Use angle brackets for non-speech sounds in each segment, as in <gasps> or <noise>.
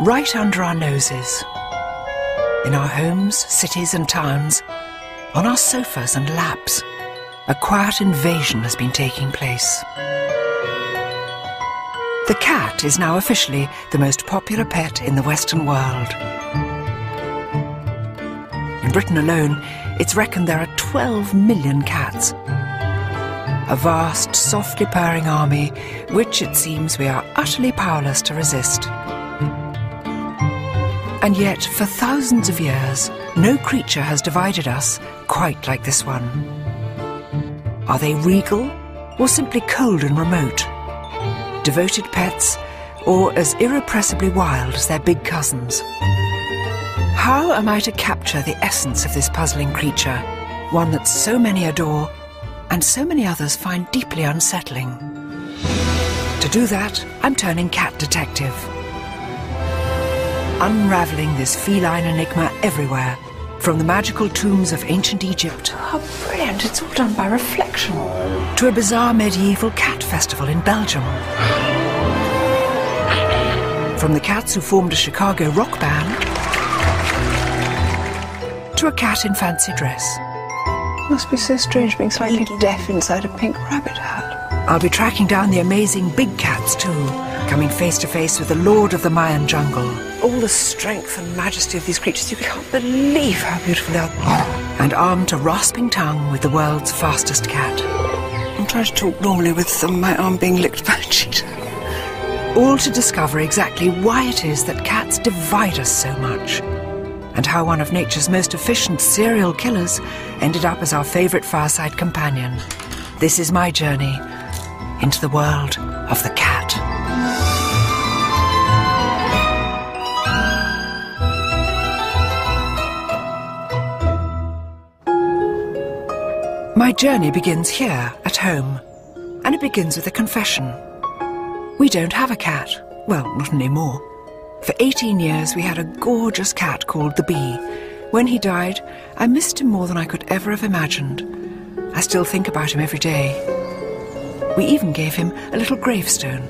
right under our noses. In our homes, cities, and towns, on our sofas and laps, a quiet invasion has been taking place. The cat is now officially the most popular pet in the Western world. In Britain alone, it's reckoned there are 12 million cats. A vast, softly purring army, which it seems we are utterly powerless to resist. And yet, for thousands of years, no creature has divided us quite like this one. Are they regal or simply cold and remote? Devoted pets or as irrepressibly wild as their big cousins? How am I to capture the essence of this puzzling creature, one that so many adore and so many others find deeply unsettling? To do that, I'm turning cat detective. Unravelling this feline enigma everywhere, from the magical tombs of ancient Egypt. How brilliant, it's all done by reflection. To a bizarre medieval cat festival in Belgium. From the cats who formed a Chicago rock band to a cat in fancy dress. Must be so strange being slightly deaf inside a pink rabbit hat. I'll be tracking down the amazing big cats too, coming face to face with the lord of the Mayan jungle. All the strength and majesty of these creatures, you can't believe how beautiful they are. And armed to rasping tongue with the world's fastest cat. I'm trying to talk normally with um, my arm being licked by a cheetah. All to discover exactly why it is that cats divide us so much. And how one of nature's most efficient serial killers ended up as our favourite fireside companion. This is my journey into the world of the cat. My journey begins here, at home, and it begins with a confession. We don't have a cat. Well, not anymore. For 18 years, we had a gorgeous cat called the Bee. When he died, I missed him more than I could ever have imagined. I still think about him every day. We even gave him a little gravestone.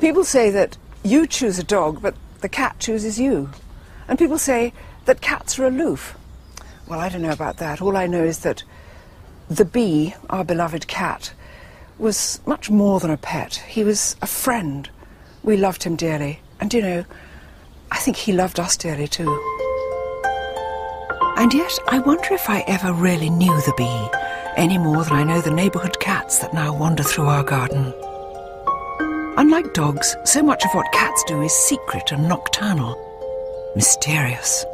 People say that you choose a dog, but the cat chooses you. And people say that cats are aloof. Well, I don't know about that. All I know is that the bee, our beloved cat, was much more than a pet. He was a friend. We loved him dearly. And you know, I think he loved us dearly too. And yet, I wonder if I ever really knew the bee, any more than I know the neighbourhood cats that now wander through our garden. Unlike dogs, so much of what cats do is secret and nocturnal, mysterious.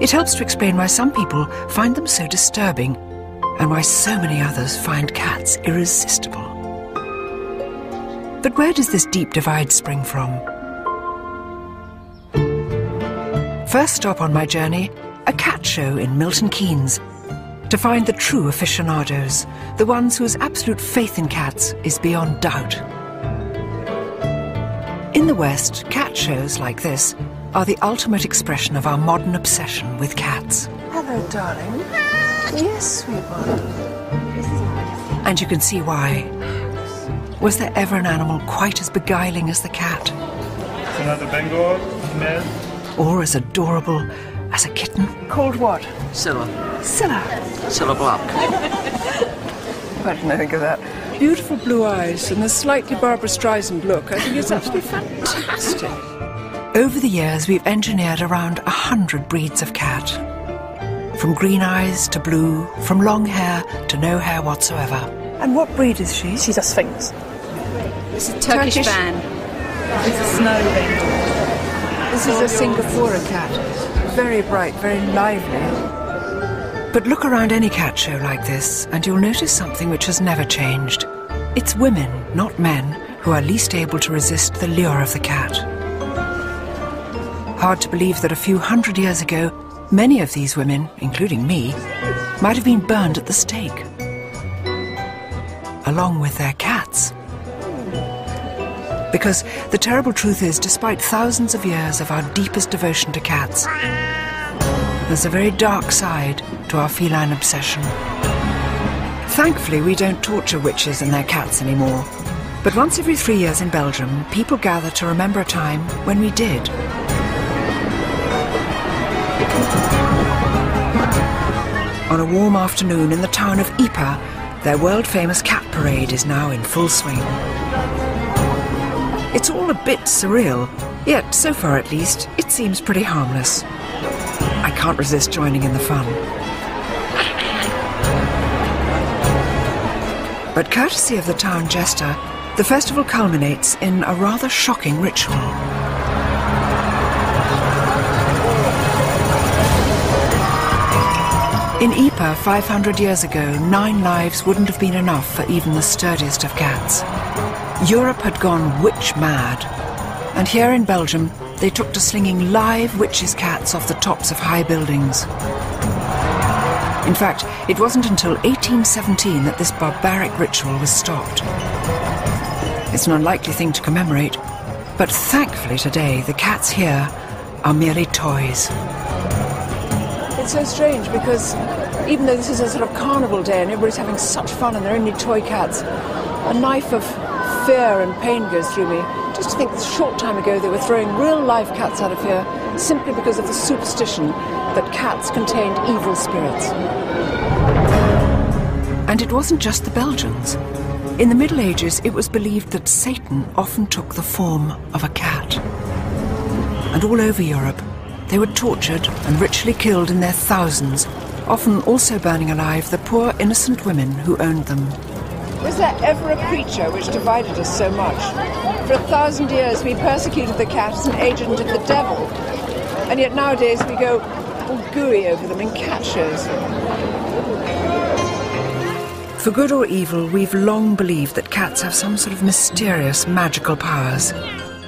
It helps to explain why some people find them so disturbing and why so many others find cats irresistible. But where does this deep divide spring from? First stop on my journey, a cat show in Milton Keynes, to find the true aficionados, the ones whose absolute faith in cats is beyond doubt. In the West, cat shows like this are the ultimate expression of our modern obsession with cats. Hello, darling. Yes, sweetheart. And you can see why. Was there ever an animal quite as beguiling as the cat? Another Bengal female. Or as adorable as a kitten? Called what? Scylla. Scylla. Scylla Black. <laughs> I didn't think of that. Beautiful blue eyes and the slightly Barbra Streisand look. I think it's absolutely fantastic. Over the years, we've engineered around a hundred breeds of cat. From green eyes to blue, from long hair to no hair whatsoever. And what breed is she? She's a Sphynx. It's a Turkish, Turkish. van. It's a snow Bengal. This is a Singapore cat. Very bright, very lively. But look around any cat show like this, and you'll notice something which has never changed. It's women, not men, who are least able to resist the lure of the cat. Hard to believe that a few hundred years ago, many of these women, including me, might have been burned at the stake. Along with their cats. Because the terrible truth is, despite thousands of years of our deepest devotion to cats, there's a very dark side to our feline obsession. Thankfully, we don't torture witches and their cats anymore. But once every three years in Belgium, people gather to remember a time when we did. On a warm afternoon in the town of Ypres, their world famous cat parade is now in full swing. It's all a bit surreal, yet so far at least, it seems pretty harmless. I can't resist joining in the fun. But courtesy of the town jester, the festival culminates in a rather shocking ritual. In Ypres 500 years ago, nine lives wouldn't have been enough for even the sturdiest of cats. Europe had gone witch mad, and here in Belgium, they took to slinging live witches' cats off the tops of high buildings. In fact, it wasn't until 1817 that this barbaric ritual was stopped. It's an unlikely thing to commemorate, but thankfully today, the cats here are merely toys. It's so strange because even though this is a sort of carnival day and everybody's having such fun and they're only toy cats, a knife of fear and pain goes through me. Just to think a short time ago they were throwing real live cats out of here simply because of the superstition that cats contained evil spirits. And it wasn't just the Belgians. In the Middle Ages, it was believed that Satan often took the form of a cat. And all over Europe, they were tortured and ritually killed in their thousands, often also burning alive the poor innocent women who owned them. Was there ever a creature which divided us so much? For a thousand years we persecuted the cat as an agent of the devil, and yet nowadays we go all gooey over them in cat shows. For good or evil, we've long believed that cats have some sort of mysterious magical powers.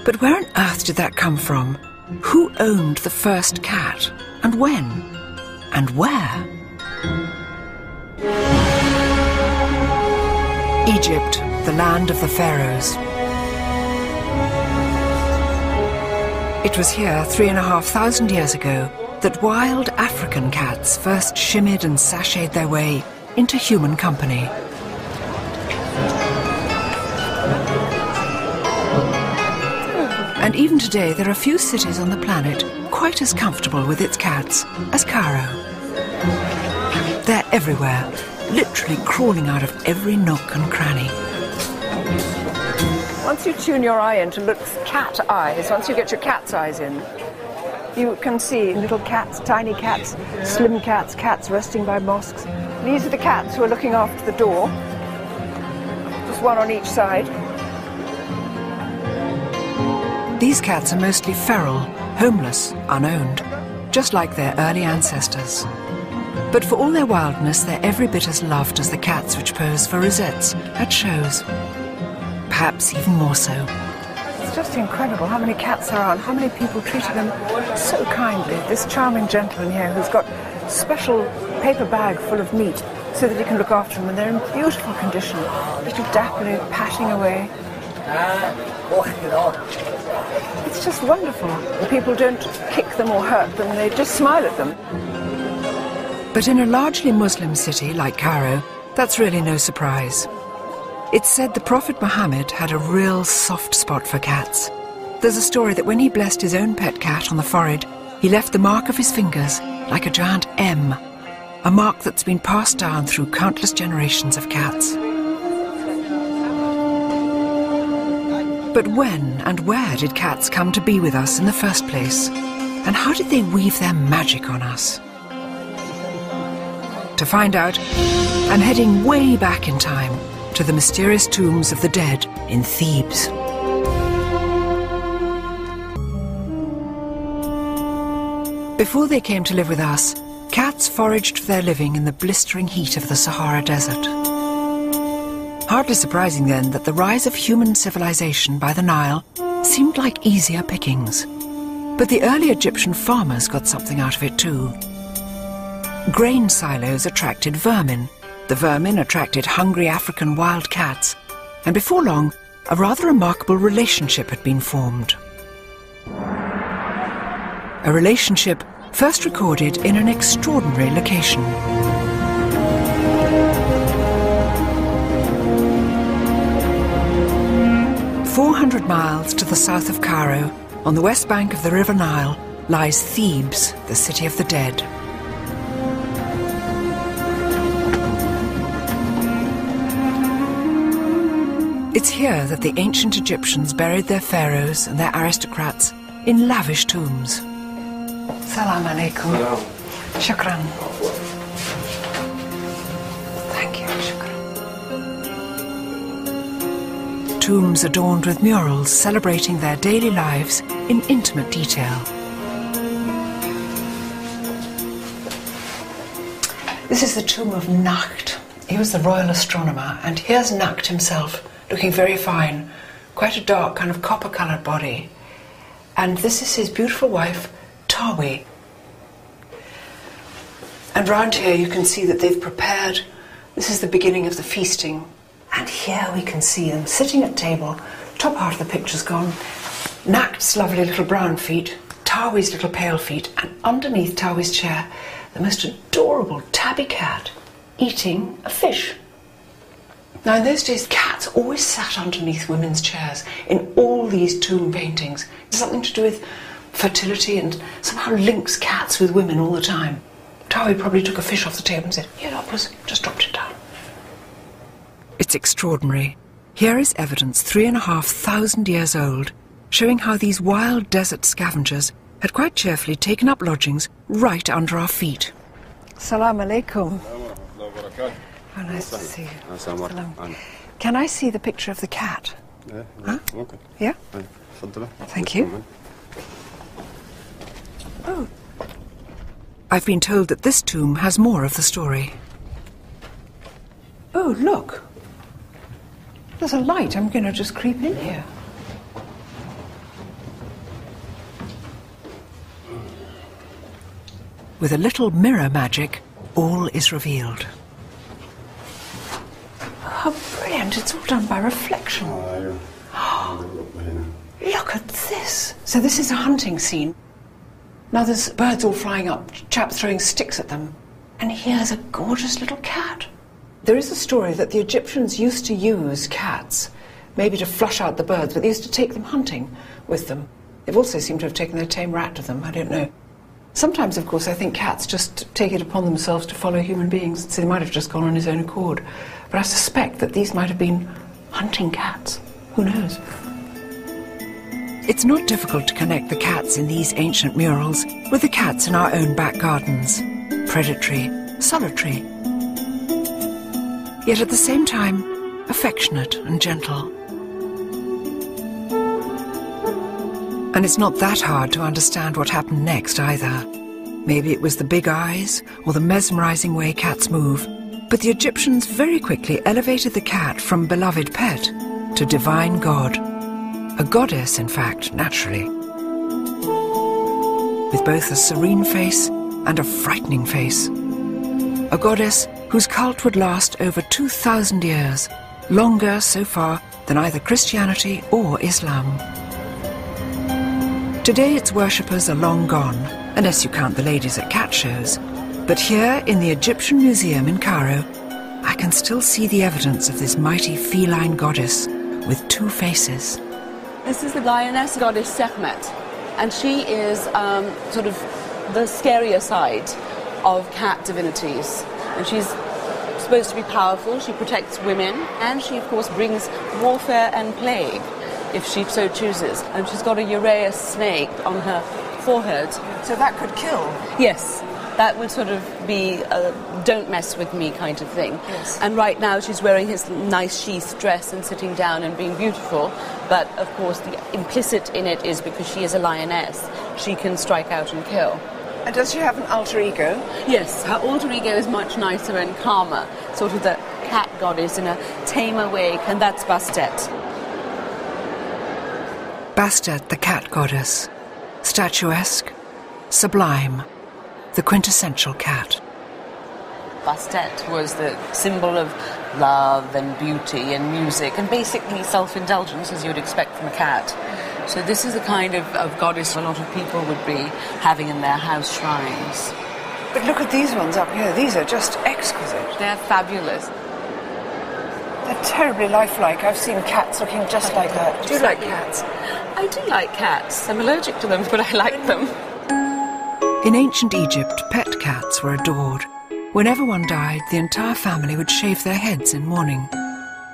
But where on earth did that come from? Who owned the first cat? And when? And where? Egypt, the land of the pharaohs. It was here, three and a half thousand years ago, that wild African cats first shimmied and sashayed their way into human company. And even today, there are few cities on the planet quite as comfortable with its cats as Cairo. They're everywhere, literally crawling out of every nook and cranny. Once you tune your eye into look cat eyes, once you get your cat's eyes in, you can see little cats, tiny cats, slim cats, cats resting by mosques. These are the cats who are looking after the door. Just one on each side. These cats are mostly feral, homeless, unowned, just like their early ancestors. But for all their wildness, they're every bit as loved as the cats which pose for rosettes at shows. Perhaps even more so. It's just incredible how many cats there are and how many people treated them so kindly. This charming gentleman here who's got a special paper bag full of meat so that he can look after them and they're in beautiful condition, little dapperly patting away. It's just wonderful. The people don't kick them or hurt them, they just smile at them. But in a largely Muslim city like Cairo, that's really no surprise. It's said the Prophet Muhammad had a real soft spot for cats. There's a story that when he blessed his own pet cat on the forehead, he left the mark of his fingers like a giant M, a mark that's been passed down through countless generations of cats. But when and where did cats come to be with us in the first place? And how did they weave their magic on us? To find out, I'm heading way back in time to the mysterious tombs of the dead in Thebes. Before they came to live with us, cats foraged for their living in the blistering heat of the Sahara Desert. Hardly surprising then that the rise of human civilization by the Nile seemed like easier pickings. But the early Egyptian farmers got something out of it too. Grain silos attracted vermin, the vermin attracted hungry African wild cats, and before long, a rather remarkable relationship had been formed. A relationship first recorded in an extraordinary location. 400 miles to the south of Cairo, on the west bank of the River Nile, lies Thebes, the city of the dead. It's here that the ancient Egyptians buried their pharaohs and their aristocrats in lavish tombs. Salam alaikum. Shukran. Thank you, shukran. Tombs adorned with murals celebrating their daily lives in intimate detail. This is the tomb of Nakht. He was the royal astronomer, and here's Nakht himself, looking very fine, quite a dark, kind of copper coloured body. And this is his beautiful wife, Tawi. And round here you can see that they've prepared, this is the beginning of the feasting. And here we can see them sitting at table, top part of the picture's gone, Nakht's lovely little brown feet, Tawi's little pale feet, and underneath Tawi's chair, the most adorable tabby cat eating a fish. Now, in those days, cats always sat underneath women's chairs in all these tomb paintings. It's something to do with fertility and somehow links cats with women all the time. Tawi probably took a fish off the table and said, Here, Opus, just dropped it down extraordinary. Here is evidence three and a half thousand years old, showing how these wild desert scavengers had quite cheerfully taken up lodgings right under our feet. Salaam alaikum. How nice to see you. Can I see the picture of the cat? Yeah. Huh? Okay. Yeah? Thank you. Oh. I've been told that this tomb has more of the story. Oh, look. There's a light. I'm going to just creep in here. With a little mirror magic, all is revealed. How brilliant! It's all done by reflection. Oh, <gasps> Look at this. So, this is a hunting scene. Now, there's birds all flying up, chaps throwing sticks at them. And here's a gorgeous little cat. There is a story that the Egyptians used to use cats, maybe to flush out the birds, but they used to take them hunting with them. They've also seemed to have taken their tame rat with them, I don't know. Sometimes, of course, I think cats just take it upon themselves to follow human beings, so they might have just gone on his own accord. But I suspect that these might have been hunting cats. Who knows? It's not difficult to connect the cats in these ancient murals with the cats in our own back gardens. Predatory, solitary. Yet at the same time, affectionate and gentle. And it's not that hard to understand what happened next either. Maybe it was the big eyes or the mesmerizing way cats move, but the Egyptians very quickly elevated the cat from beloved pet to divine god. A goddess, in fact, naturally. With both a serene face and a frightening face. A goddess whose cult would last over 2,000 years, longer so far than either Christianity or Islam. Today its worshippers are long gone, unless you count the ladies at cat shows. But here in the Egyptian Museum in Cairo, I can still see the evidence of this mighty feline goddess with two faces. This is the lioness goddess Sekhmet, and she is um, sort of the scarier side of cat divinities. And she's supposed to be powerful, she protects women, and she, of course, brings warfare and plague if she so chooses. And she's got a Uraeus snake on her forehead. So that could kill. Yes, that would sort of be a don't mess with me kind of thing. Yes. And right now she's wearing his nice sheath dress and sitting down and being beautiful. But of course, the implicit in it is because she is a lioness, she can strike out and kill. And does she have an alter ego? Yes, her alter ego is much nicer and calmer, sort of the cat goddess in a tamer way, and that's Bastet. Bastet, the cat goddess. Statuesque, sublime, the quintessential cat. Bastet was the symbol of love and beauty and music and basically self indulgence, as you would expect from a cat. So, this is the kind of, of goddess a lot of people would be having in their house shrines. But look at these ones up here. These are just exquisite. They're fabulous. They're terribly lifelike. I've seen cats looking just like that. Do you like cats? I do like cats. I'm allergic to them, but I like them. In ancient Egypt, pet cats were adored. Whenever one died, the entire family would shave their heads in mourning.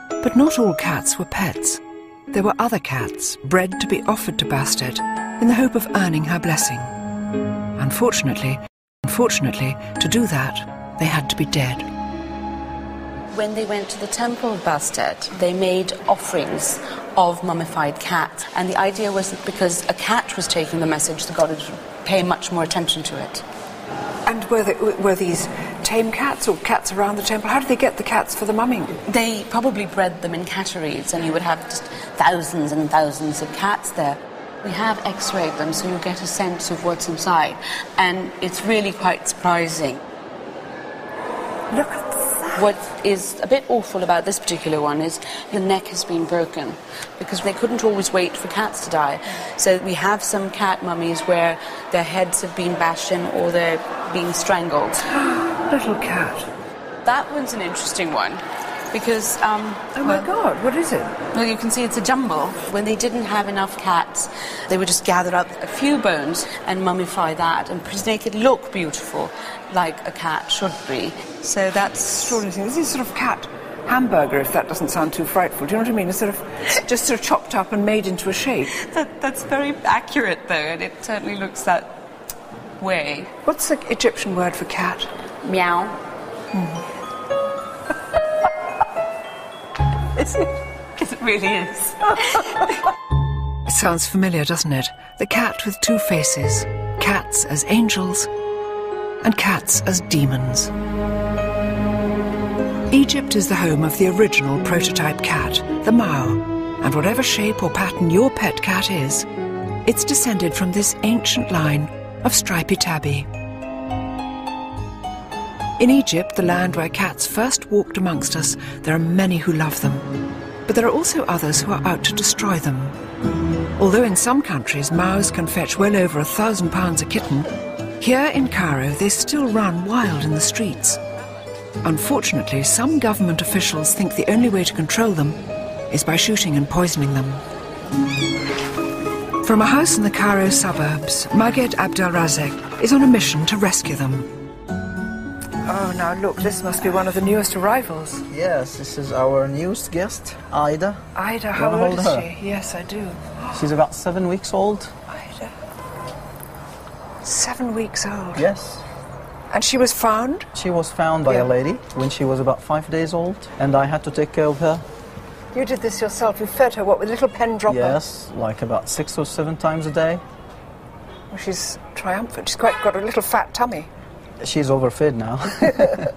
But not all cats were pets. There were other cats, bred to be offered to Bastet in the hope of earning her blessing. Unfortunately, unfortunately, to do that, they had to be dead. When they went to the temple of Bastet, they made offerings of mummified cats. And the idea was that because a cat was taking the message, the god would pay much more attention to it. And were, they, were these tame cats or cats around the temple? How did they get the cats for the mumming? They probably bred them in catteries, and you would have just thousands and thousands of cats there. We have x rayed them so you get a sense of what's inside, and it's really quite surprising. Look at. What is a bit awful about this particular one is the neck has been broken because they couldn't always wait for cats to die. So we have some cat mummies where their heads have been bashed in or they're being strangled. <gasps> Little cat. That one's an interesting one because um, Oh my God, what is it? well, you can see it's a jumble. When they didn't have enough cats, they would just gather up a few bones and mummify that and make it look beautiful, like a cat should be. So that's Extraordinary thing. This is sort of cat hamburger, if that doesn't sound too frightful. Do you know what I mean? It's sort of <laughs> just sort of chopped up and made into a shape. that, that's very accurate, though, and it certainly looks that way. What's the Egyptian word for cat? Meow. Hmm. <laughs> Is it? Because It really is. <laughs> It sounds familiar, doesn't it? The cat with two faces cats as angels and cats as demons. Egypt is the home of the original prototype cat, the Mau, and whatever shape or pattern your pet cat is, it's descended from this ancient line of stripy tabby. In Egypt, the land where cats first walked amongst us, there are many who love them. But there are also others who are out to destroy them. Although in some countries Maus can fetch well over a thousand pounds a kitten, here in Cairo they still run wild in the streets. Unfortunately, some government officials think the only way to control them is by shooting and poisoning them. From a house in the Cairo suburbs, Maged Abdelrazek is on a mission to rescue them. Oh, now look, this must be one of the newest arrivals. Yes, this is our newest guest, Ida. Ida, how old is her? she? Yes, I do. She's about seven weeks old. Seven weeks old. Yes. And she was found? She was found by Yeah. a lady when she was about five days old, and I had to take care of her. You did this yourself. You fed her, what, with a little pen dropper? Yes, like about six or seven times a day. Well, she's triumphant. She's quite got a little fat tummy. She's overfed now. <laughs>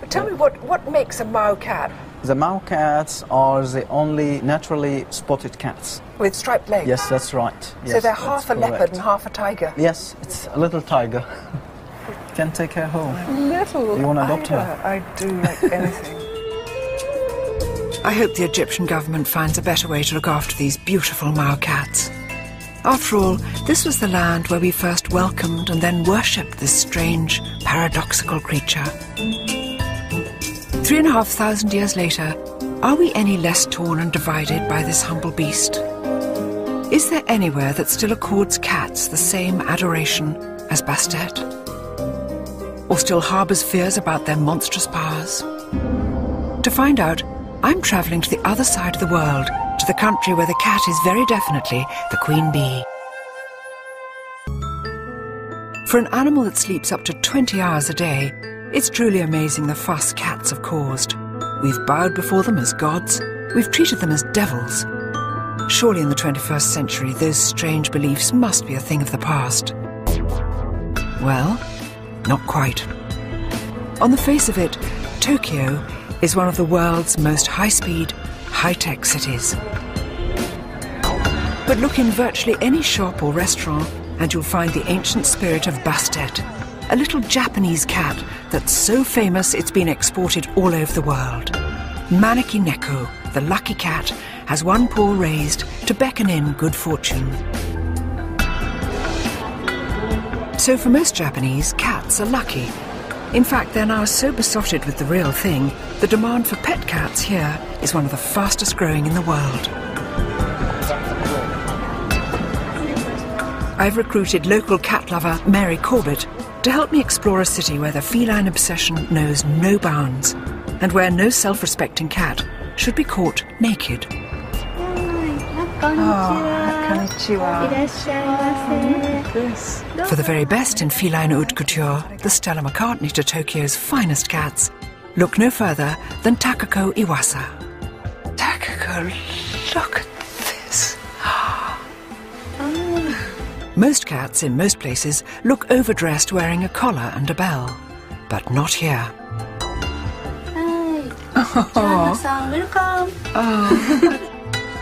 But tell me, what, what makes a Mau cat the Mau cats are the only naturally spotted cats. with striped legs? Yes, that's right. so they're half a leopard and half a tiger. Yes, it's a little tiger. <laughs> Can take her home. Little. You wanna adopt her? Ida. I do like anything. <laughs> I hope the Egyptian government finds a better way to look after these beautiful Mau cats. After all, this was the land where we first welcomed and then worshipped this strange, paradoxical creature. Three and a half thousand years later, are we any less torn and divided by this humble beast? Is there anywhere that still accords cats the same adoration as Bastet? Or still harbours fears about their monstrous powers? To find out, I'm travelling to the other side of the world, to the country where the cat is very definitely the queen bee. For an animal that sleeps up to 20 hours a day, it's truly amazing the fuss cats have caused. We've bowed before them as gods, we've treated them as devils. Surely in the 21st century, those strange beliefs must be a thing of the past. Well, not quite. On the face of it, Tokyo is one of the world's most high speed, high tech cities. But look in virtually any shop or restaurant, and you'll find the ancient spirit of Bastet, a little Japanese cat that's so famous it's been exported all over the world. Maneki Neko, the lucky cat, has one paw raised to beckon in good fortune. So, for most Japanese, cats are lucky. In fact, they're now so besotted with the real thing, the demand for pet cats here is one of the fastest growing in the world. I've recruited local cat lover Mary Corbett to help me explore a city where the feline obsession knows no bounds and where no self respecting cat should be caught naked. For the very best in feline haute couture, the Stella McCartney to Tokyo's finest cats, look no further than Takako Iwasa. Takako, look Most cats in most places look overdressed wearing a collar and a bell, but not here. Hey, Welcome. Oh.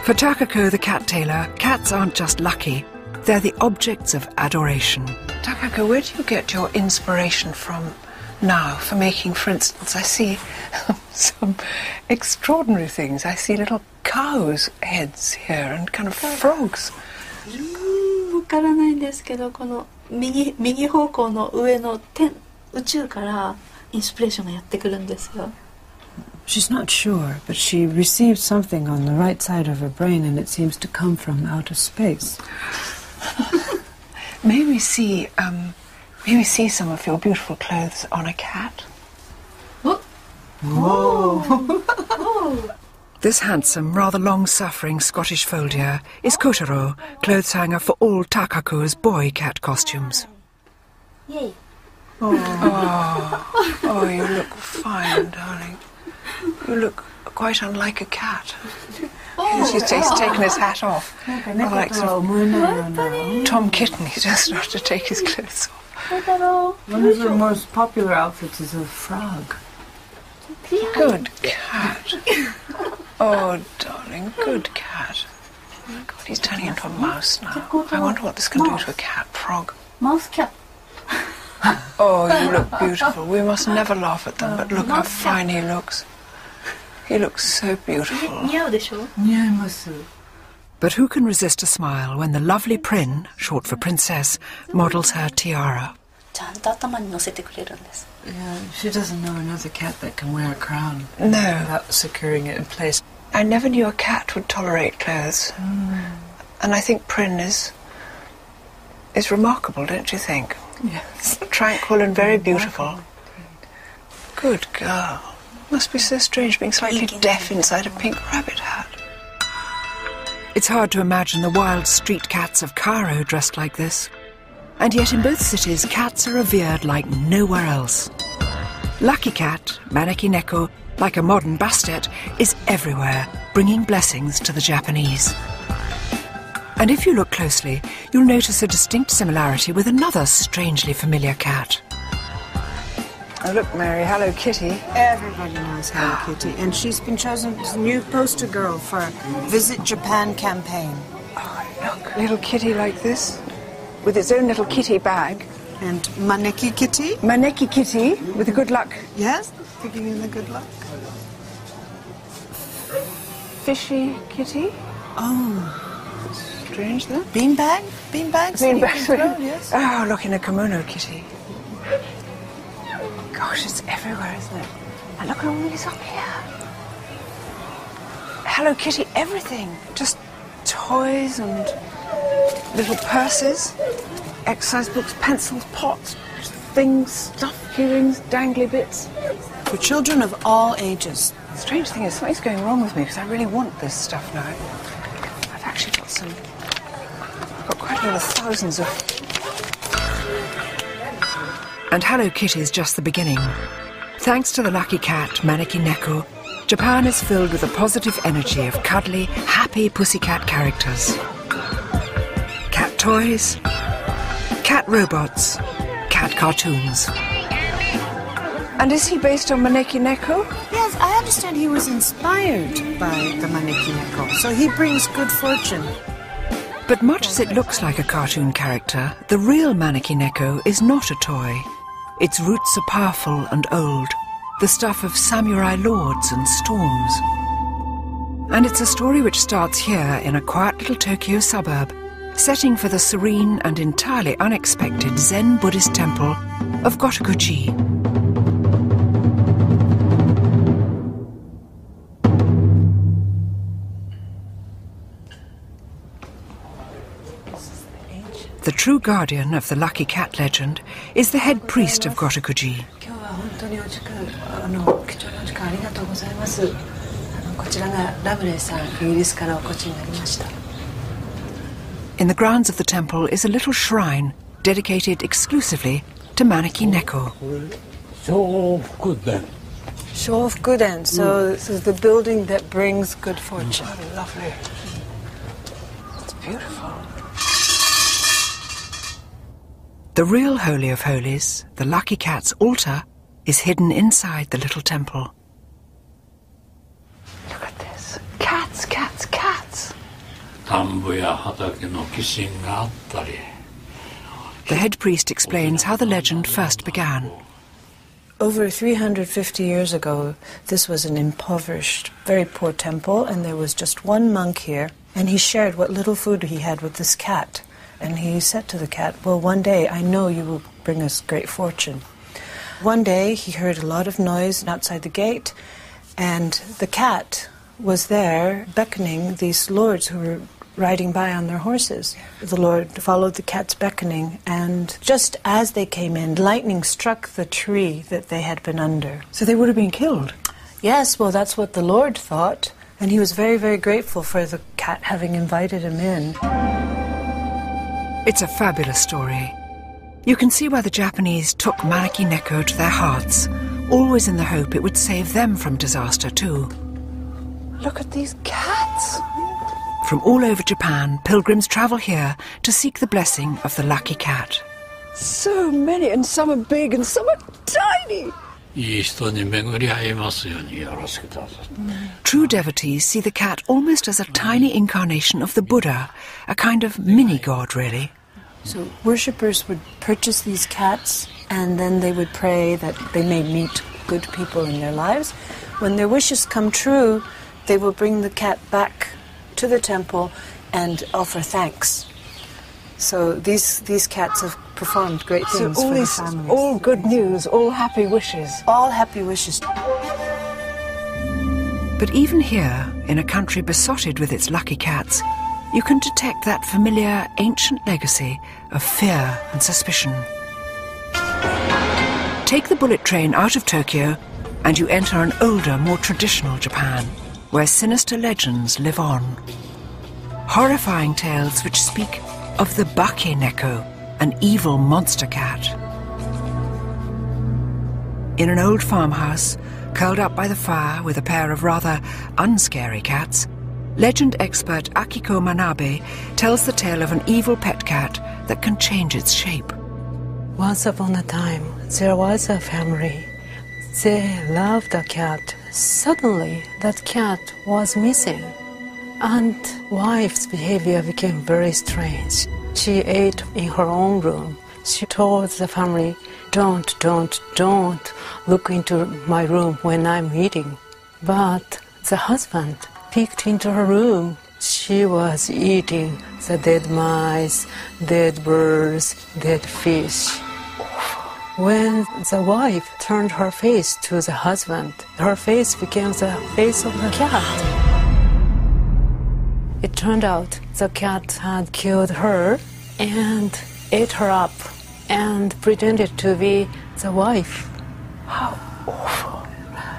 For Takako the cat tailor, cats aren't just lucky, they're the objects of adoration. Takako, where do you get your inspiration from now for making, for instance, I see <laughs> some extraordinary things. I see little cows' heads here and kind of frogs. わからないんですけど、この右右方向の上の天宇宙からインスピレーションがやってくるんですよ。She's not sure, but she received something on the right side of her brain and it seems to come from outer space. May we see, um, may we see some of your beautiful clothes on a cat? This handsome, rather long-suffering Scottish foldier is Kotaro, clothes hanger for all Takako's boy cat costumes. Yay. Oh. oh, oh, you look fine, darling. You look quite unlike a cat. He's, taken his hat off. Okay, like sort Tom Kitten, he doesn't have to take his clothes off. One of the most popular outfits is a frog. う。 Good cat. Oh, darling, good cat. God, he's turning into a mouse now. I wonder what this can do to a cat frog. マウスキャッ Oh, you look beautiful. We must never laugh at them, but look how fine he looks. He looks so プ。 beautiful. 似合うでしょ But who can resist a smile when the lovely Prin, short for princess, models her tiara? ちゃんと頭に乗せてくれるんです。 Yeah, she doesn't know another cat that can wear a crown No, without securing it in place. I never knew a cat would tolerate clothes. Hmm. And I think Prin is is remarkable, don't you think? Yes. Tranquil and very beautiful. Good girl. Must be so strange being slightly deaf inside a pink rabbit hat. It's hard to imagine the wild street cats of Cairo dressed like this. And yet in both cities, cats are revered like nowhere else. Lucky Cat, Maneki Neko, like a modern Bastet, is everywhere, bringing blessings to the Japanese. And if you look closely, you'll notice a distinct similarity with another strangely familiar cat. Oh, look, Mary, Hello Kitty. Everybody knows Hello Kitty, and she's been chosen as the new poster girl for a Visit Japan campaign. Oh, Look, little kitty like this, with its own little kitty bag. And Maneki Kitty, Maneki Kitty, with the good luck yes, giving you the good luck. fishy kitty. Oh, Strange, that. beanbag, beanbags. that you can throw, Beanbag. yes. <laughs> Oh, look, in a kimono kitty. Gosh, it's everywhere, isn't it? And look at all these up here. Hello Kitty, everything. Just toys and little purses, exercise books, pencils, pots, things, stuff, earrings, dangly bits. For children of all ages. The Strange thing is, something's going wrong with me because I really want this stuff now. I've actually got some. I've got quite a lot of thousands of. And Hello Kitty's just the beginning. Thanks to the lucky cat, Maneki Neko, Japan is filled with a positive energy of cuddly, happy pussycat characters. Toys, cat robots, cat cartoons. And is he based on Maneki Neko? Yes, I understand he was inspired by the Maneki Neko, so he brings good fortune. But much as it looks like a cartoon character, the real Maneki Neko is not a toy. Its roots are powerful and old, the stuff of samurai lords and storms. And it's a story which starts here in a quiet little Tokyo suburb, setting for the serene and entirely unexpected Zen Buddhist temple of Gotokuji. The true guardian of the lucky cat legend is the head priest of Gotokuji. In the grounds of the temple is a little shrine dedicated exclusively to Maneki Neko. Show of good then. Show of good end. So mm. this is the building that brings good fortune. Mm. lovely. It's beautiful. The real Holy of Holies, the Lucky Cat's altar, is hidden inside the little temple. 田んぼや畑の寄進があったり The head priest explains how the legend first began. Over 350 years ago, this was an impoverished, very poor temple, and there was just one monk here, and he shared what little food he had with this cat. And he said to the cat, Well, one day I know you will bring us great fortune. One day he heard a lot of noise outside the gate, and the cat was there beckoning these lords who were riding by on their horses. The Lord followed the cat's beckoning, and just as they came in, lightning struck the tree that they had been under. So they would have been killed. Yes, well, that's what the Lord thought, and he was very, very grateful for the cat having invited him in. It's a fabulous story. You can see why the Japanese took Maneki Neko to their hearts, always in the hope it would save them from disaster too. Look at these cats. From all over Japan, pilgrims travel here to seek the blessing of the lucky cat. So many, and some are big and some are tiny. True devotees see the cat almost as a tiny incarnation of the Buddha, a kind of mini god, really. So, worshippers would purchase these cats and then they would pray that they may meet good people in their lives. When their wishes come true, they will bring the cat back to the temple and offer thanks. So these these cats have performed great So things all for the these, families. all good news, all happy wishes. all happy wishes. But even here, in a country besotted with its lucky cats, you can detect that familiar ancient legacy of fear and suspicion. Take the bullet train out of Tokyo, and you enter an older, more traditional Japan, where sinister legends live on. Horrifying tales which speak of the Bake Neko, an evil monster cat. In an old farmhouse, curled up by the fire with a pair of rather unscary cats, legend expert Akiko Manabe tells the tale of an evil pet cat that can change its shape. Once upon a time, there was a family. They loved a cat. Suddenly, that cat was missing. And wife's behavior became very strange. She ate in her own room. She told the family, Don't, don't, don't look into my room when I'm eating. But the husband peeked into her room. She was eating the dead mice, dead birds, dead fish. When the wife turned her face to the husband, her face became the face of the cat. It turned out the cat had killed her and ate her up and pretended to be the wife. How awful.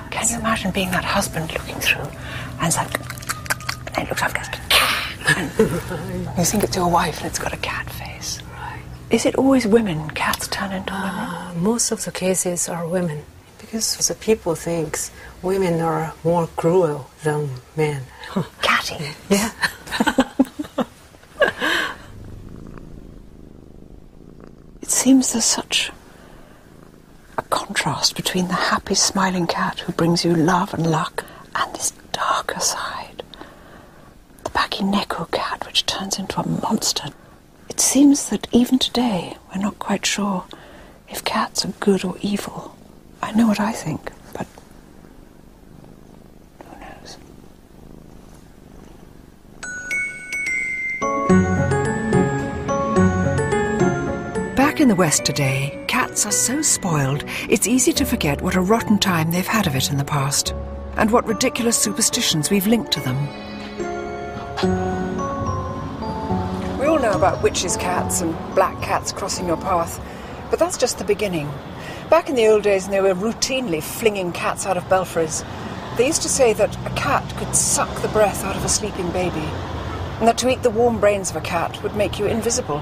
Can you imagine being that husband looking through and like, and it looks like a cat. <laughs> You think it's your wife and it's got a cat face. Is it always women? Cats turn into women? Uh, most of the cases are women because the people think women are more cruel than men. <laughs> Catty. Yeah. <laughs> It seems there's such a contrast between the happy, smiling cat who brings you love and luck and this darker side. The Bake Neko cat, which turns into a monster. It seems that even today, we're not quite sure if cats are good or evil. I know what I think, but who knows? Back in the West today, cats are so spoiled, it's easy to forget what a rotten time they've had of it in the past, and what ridiculous superstitions we've linked to them. Know about witches' cats and black cats crossing your path, but that's just the beginning. Back in the old days, they were routinely flinging cats out of belfries. They used to say that a cat could suck the breath out of a sleeping baby, and that to eat the warm brains of a cat would make you invisible.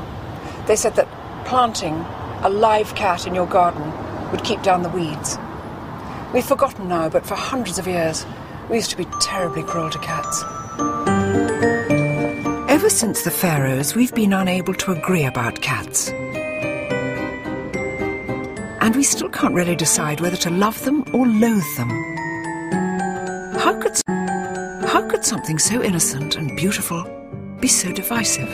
They said that planting a live cat in your garden would keep down the weeds. We've forgotten now, but for hundreds of years, we used to be terribly cruel to cats. Ever since the pharaohs, we've been unable to agree about cats. And we still can't really decide whether to love them or loathe them. How could, how could something so innocent and beautiful be so divisive?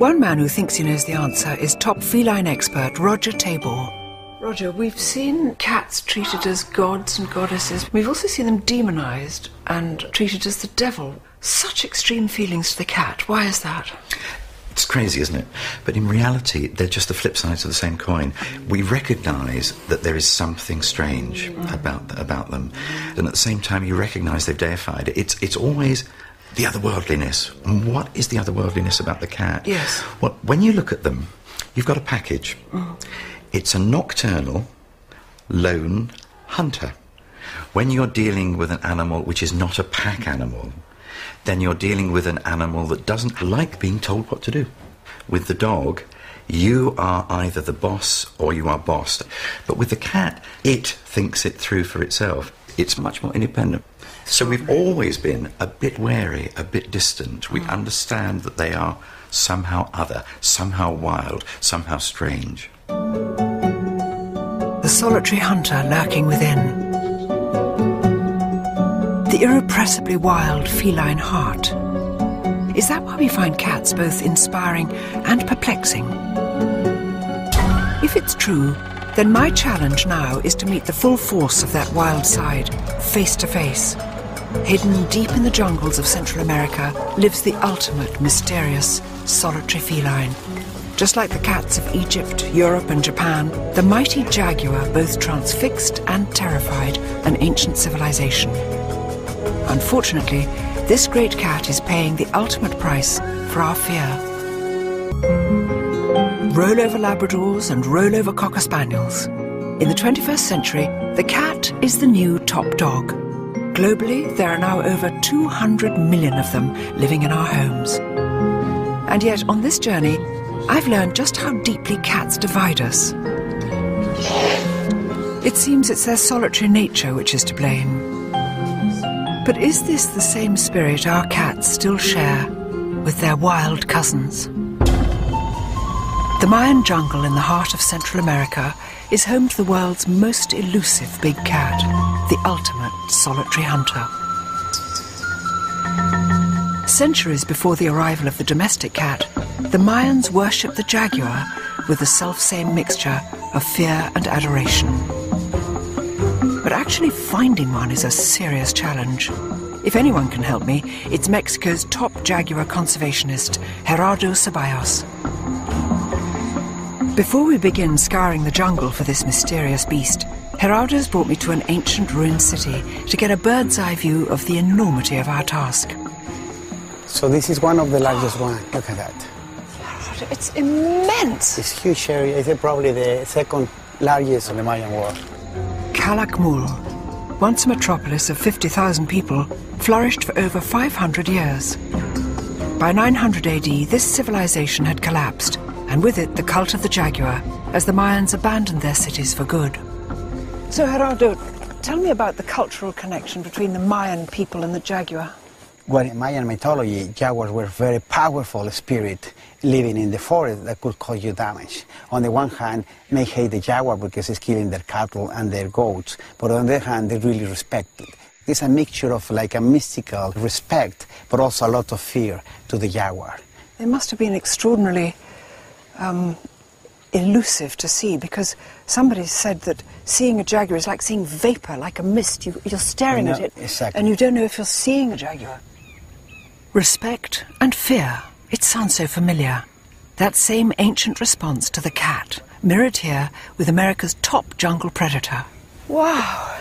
One man who thinks he knows the answer is top feline expert Roger Tabor. Roger, we've seen cats treated as gods and goddesses. We've also seen them demonized and treated as the devil. Such extreme feelings to the cat. Why is that? It's crazy, isn't it? But in reality, they're just the flip sides of the same coin. We recognise that there is something strange about about them, and at the same time, you recognise they've deified it. It's it's always the otherworldliness. And what is the otherworldliness about the cat? Yes. Well, when you look at them, you've got a package. Mm. It's a nocturnal, lone hunter. When you're dealing with an animal which is not a pack animal, then you're dealing with an animal that doesn't like being told what to do. With the dog, you are either the boss or you are bossed. But with the cat, it thinks it through for itself. It's much more independent. So we've always been a bit wary, a bit distant. We hmm. understand that they are somehow other, somehow wild, somehow strange. The solitary hunter lurking within. The irrepressibly wild feline heart. Is that why we find cats both inspiring and perplexing? If it's true, then my challenge now is to meet the full force of that wild side, face to face. Hidden deep in the jungles of Central America lives the ultimate mysterious solitary feline. Just like the cats of Egypt, Europe, and Japan, the mighty jaguar both transfixed and terrified an ancient civilization. Unfortunately, this great cat is paying the ultimate price for our fear. Rollover Labradors and rollover Cocker Spaniels. In the 21st century, the cat is the new top dog. Globally, there are now over 200 million of them living in our homes. And yet, on this journey, I've learned just how deeply cats divide us. It seems it's their solitary nature which is to blame. But is this the same spirit our cats still share with their wild cousins? The Mayan jungle in the heart of Central America is home to the world's most elusive big cat, the ultimate solitary hunter. Centuries before the arrival of the domestic cat, the Mayans worshipped the jaguar with the self-same mixture of fear and adoration. But actually finding one is a serious challenge. If anyone can help me, it's Mexico's top jaguar conservationist, Gerardo Ceballos. Before we begin scouring the jungle for this mysterious beast, Gerardo's brought me to an ancient ruined city to get a bird's eye view of the enormity of our task. So this is one of the largest one. Look at that. It's immense. It's huge area. It's probably the second largest in the Mayan world. Calakmul, once a metropolis of 50,000 people, flourished for over 500 years. By 900 AD, this civilization had collapsed, and with it the cult of the jaguar, as the Mayans abandoned their cities for good. So, Gerardo, tell me about the cultural connection between the Mayan people and the jaguar. Well, in Mayan mythology, jaguars were very powerful spirit living in the forest that could cause you damage. On the one hand, may hate the jaguar because it's killing their cattle and their goats, but on the other hand, they really respect it. It's a mixture of like a mystical respect, but also a lot of fear to the jaguar. It must have been extraordinarily um, elusive to see because somebody said that seeing a jaguar is like seeing vapor, like a mist. You, you're staring at it exactly. and you don't know if you're seeing a jaguar. Respect and fear. It sounds so familiar. That same ancient response to the cat, mirrored here with America's top jungle predator. Wow!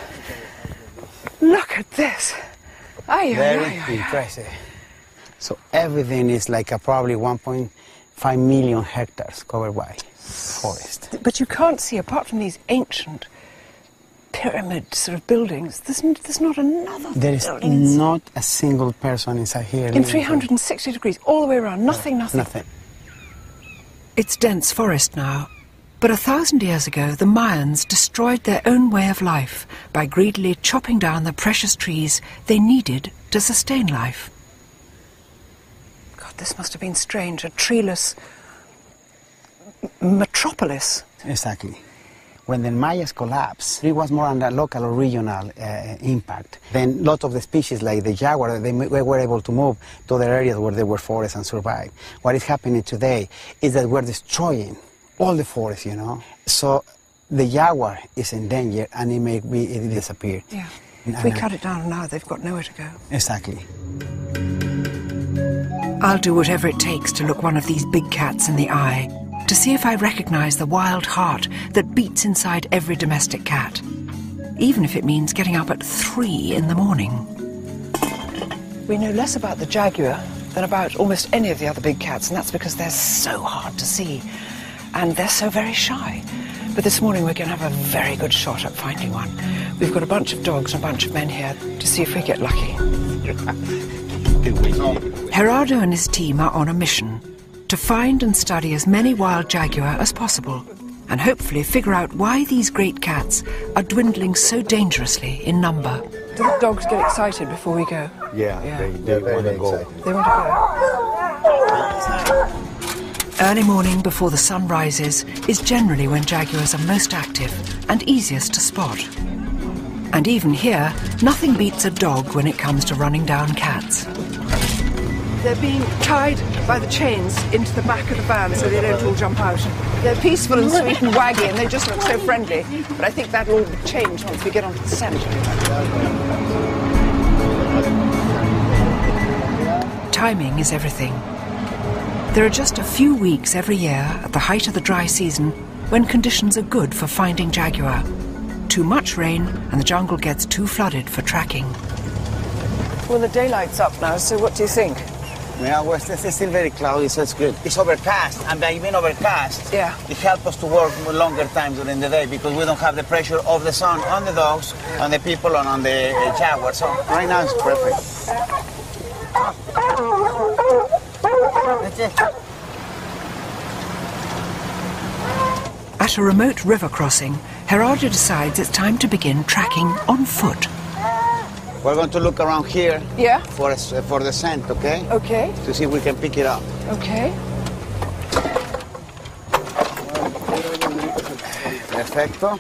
Look at this. Aye, aye, Very aye, aye. impressive. So everything is like a probably 1.5 million hectares covered by forest. But you can't see, apart from these ancient pyramid sort of buildings, there's, n- there's not another There is building in- not a single person inside here. in living. 360 degrees, all the way around. Nothing, nothing. Nothing. It's dense forest now. But a thousand years ago, the Mayans destroyed their own way of life by greedily chopping down the precious trees they needed to sustain life. God, this must have been strange. A treeless metropolis. Exactly. When the Mayas collapsed, it was more on the local or regional uh, impact. Then lots of the species, like the jaguar, they were able to move to other areas where there were forests and survive. What is happening today is that we're destroying all the forests, you know. So the jaguar is in danger and it may be it disappear. Yeah. And If we cut it down now, they've got nowhere to go. Exactly. I'll do whatever it takes to look one of these big cats in the eye, to see if I recognize the wild heart that beats inside every domestic cat, even if it means getting up at three in the morning. We know less about the jaguar than about almost any of the other big cats, and that's because they're so hard to see. And they're so very shy. But this morning we're going to have a very good shot at finding one. We've got a bunch of dogs and a bunch of men here to see if we get lucky. Gerardo and his team are on a mission to find and study as many wild jaguar as possible, and hopefully figure out why these great cats are dwindling so dangerously in number. Do the dogs get excited before we go? Yeah, they, they want to go. They want to go. Early morning before the sun rises is generally when jaguars are most active and easiest to spot. And even here, nothing beats a dog when it comes to running down cats. They're being tied by the chains into the back of the van so they don't all jump out. They're peaceful and sweet and waggy and they just look so friendly. But I think that'll all change once we get onto the scent. Timing is everything. There are just a few weeks every year at the height of the dry season when conditions are good for finding jaguar. Too much rain and the jungle gets too flooded for tracking. Well, the daylight's up now, so what do you think? Yeah, well, it's it's still very cloudy, so it's good. It's overcast, and by being overcast, yeah. it helps us to work longer time during the day because we don't have the pressure of the sun on the dogs, on the people, and on the uh, jaguar. So right now it's perfect. That's it. At a remote river crossing, Gerardo decides it's time to begin tracking on foot. We're going to look around here Yeah? for, uh, for the scent, okay? Okay. To see if we can pick it up. Okay. Perfecto.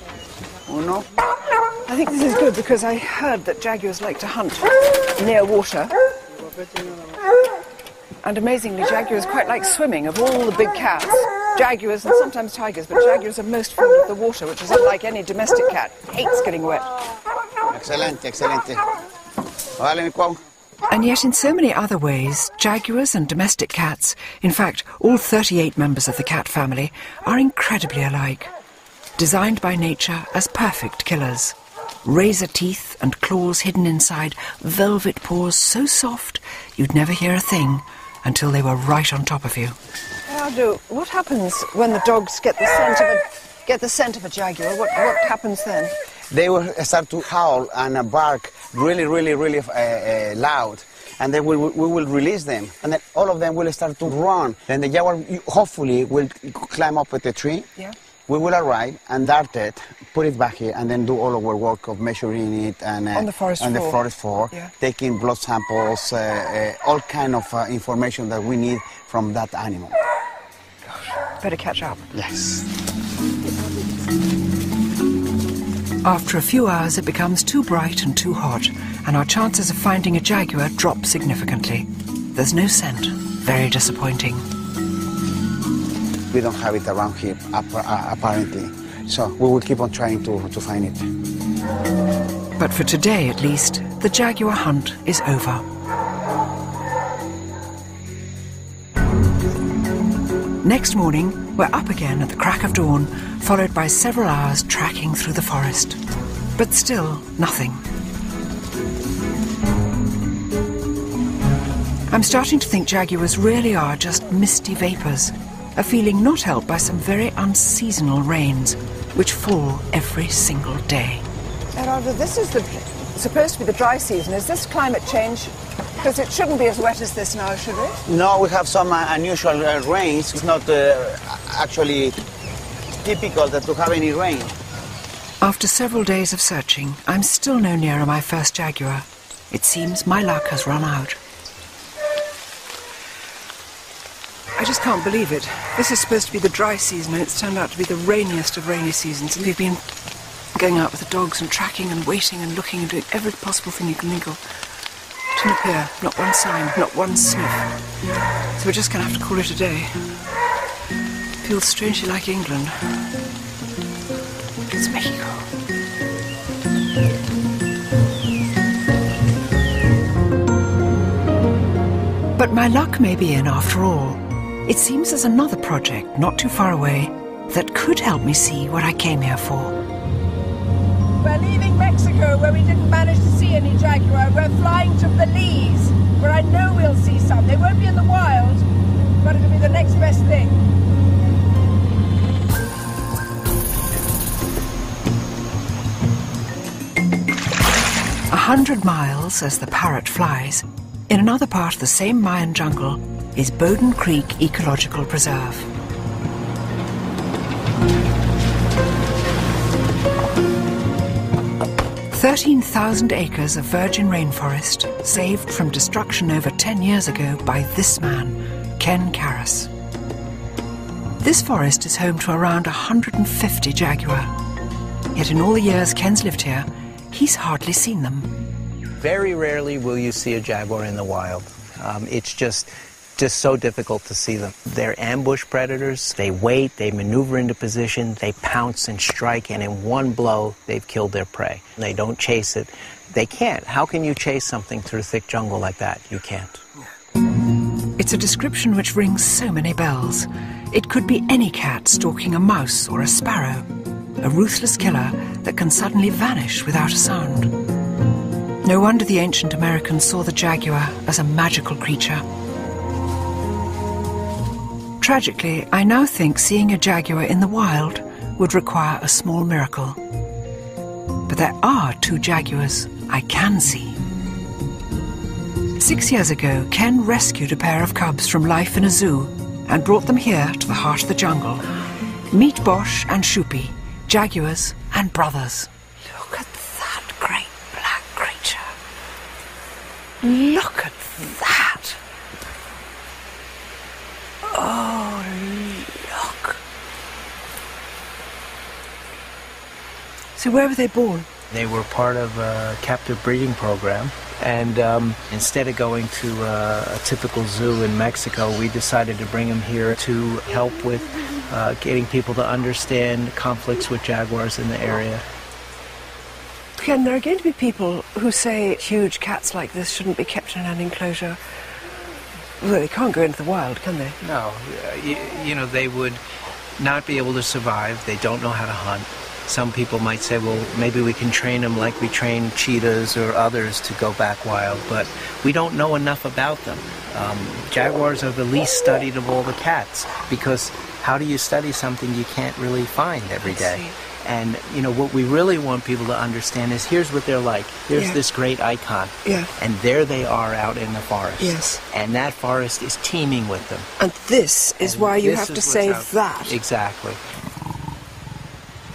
Uno. I think this is good because I heard that jaguars like to hunt near water. And amazingly, jaguars quite like swimming. Of all the big cats, jaguars and sometimes tigers, but jaguars are most fond of the water, which is unlike any domestic cat. Hates getting wet. Excelente, excelente. Vale, mi cuau. And yet, in so many other ways, jaguars and domestic cats, in fact, all 38 members of the cat family, are incredibly alike. Designed by nature as perfect killers. Razor teeth and claws hidden inside, velvet paws so soft you'd never hear a thing until they were right on top of you. Gerardo, what happens when the dogs get the scent of a get the scent of a jaguar? What what happens then? They will start to howl and uh, bark really, really, really uh, uh, loud. And then we, will- we will release them. And then all of them will start to run. Then the jaguar hopefully will climb up at the tree. Yeah. We will arrive and dart it, put it back here, and then do all of our work of measuring it and uh, On the forest on the floor. forest floor, Yeah. taking blood samples, uh, uh, all kind of uh, information that we need from that animal. Better catch up. Yes. After a few hours, it becomes too bright and too hot, and our chances of finding a jaguar drop significantly. There's no scent. Very disappointing. We don't have it around here, uh, apparently. So we will keep on trying to, to find it. But for today, at least, the jaguar hunt is over. Next morning, we're up again at the crack of dawn, followed by several hours tracking through the forest. But still, nothing. I'm starting to think jaguars really are just misty vapours, a feeling not helped by some very unseasonal rains, which fall every single day. Gerardo, this is the, supposed to be the dry season. Is this climate change? Because it shouldn't be as wet as this now, should it? No, we have some uh, unusual uh, rains. It's not uh, actually typical that to have any rain. After several days of searching, I'm still no nearer my first jaguar. It seems my luck has run out. I just can't believe it. This is supposed to be the dry season, and it's turned out to be the rainiest of rainy seasons. And we've been going out with the dogs and tracking and waiting and looking and doing every possible thing you can think of. Didn't appear, not one sign, not one sniff. So we're just going to have to call it a day. Feels strangely like England. It's Mexico. But my luck may be in after all. It seems there's another project not too far away that could help me see what I came here for. We're leaving Mexico where we didn't manage to see any jaguar. We're flying to Belize where I know we'll see some. They won't be in the wild, but it'll be the next best thing. A hundred miles as the parrot flies, in another part of the same Mayan jungle, is Bowden Creek Ecological Preserve. Thirteen thousand acres of virgin rainforest saved from destruction over ten years ago by this man, Ken Karras. This forest is home to around 150 jaguar. Yet in all the years Ken's lived here, he's hardly seen them. Very rarely will you see a jaguar in the wild. Um, it's just just so difficult to see them. They're ambush predators. They wait, they maneuver into position, they pounce and strike, and in one blow, they've killed their prey. They don't chase it. They can't. How can you chase something through thick jungle like that? You can't. It's a description which rings so many bells. It could be any cat stalking a mouse or a sparrow, a ruthless killer that can suddenly vanish without a sound. No wonder the ancient Americans saw the jaguar as a magical creature. Tragically, I now think seeing a jaguar in the wild would require a small miracle. But there are two jaguars I can see. Six years ago, Ken rescued a pair of cubs from life in a zoo and brought them here to the heart of the jungle. Meet Bosch and Shupi, jaguars and brothers. Look at that great black creature. Look at that. Oh, look. So where were they born? They were part of a captive breeding program. And um, instead of going to uh, a typical zoo in Mexico, we decided to bring them here to help with uh, getting people to understand conflicts with jaguars in the area. Ken, there are going to be people who say huge cats like this shouldn't be kept in an enclosure. Well, they can't go into the wild, can they? No, uh, you, you know, they would not be able to survive. They don't know how to hunt. Some people might say, well, maybe we can train them like we train cheetahs or others to go back wild, but we don't know enough about them. Um, jaguars are the least studied of all the cats because how do you study something you can't really find every day? And you know what we really want people to understand is here's what they're like. Here's Yeah. this great icon, Yeah. and there they are out in the forest. Yes. And that forest is teeming with them. And this is why you have to save out- that. Exactly.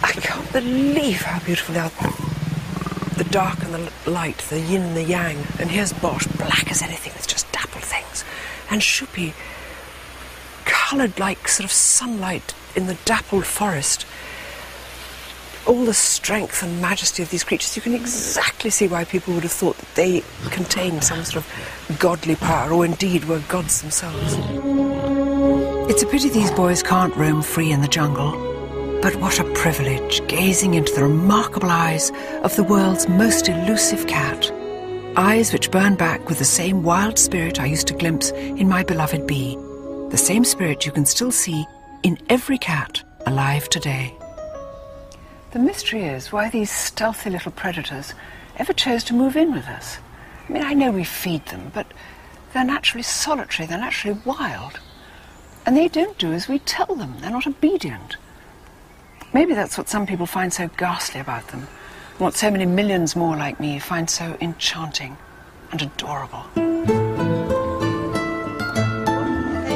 I can't believe how beautiful they are. The dark and the light, the yin and the yang. And here's Bosch, black as anything, with just dappled things. And Shupi, coloured like sort of sunlight in the dappled forest. All the strength and majesty of these creatures, you can exactly see why people would have thought that they contained some sort of godly power, or indeed were gods themselves. It's a pity these boys can't roam free in the jungle. But what a privilege gazing into the remarkable eyes of the world's most elusive cat. Eyes which burn back with the same wild spirit I used to glimpse in my beloved bee. The same spirit you can still see in every cat alive today. The mystery is why these stealthy little predators ever chose to move in with us. I mean, I know we feed them, but They're naturally solitary, they're naturally wild. And they don't do as we tell them, they're not obedient. Maybe that's what some people find so ghastly about them, and what so many millions more like me find so enchanting and adorable.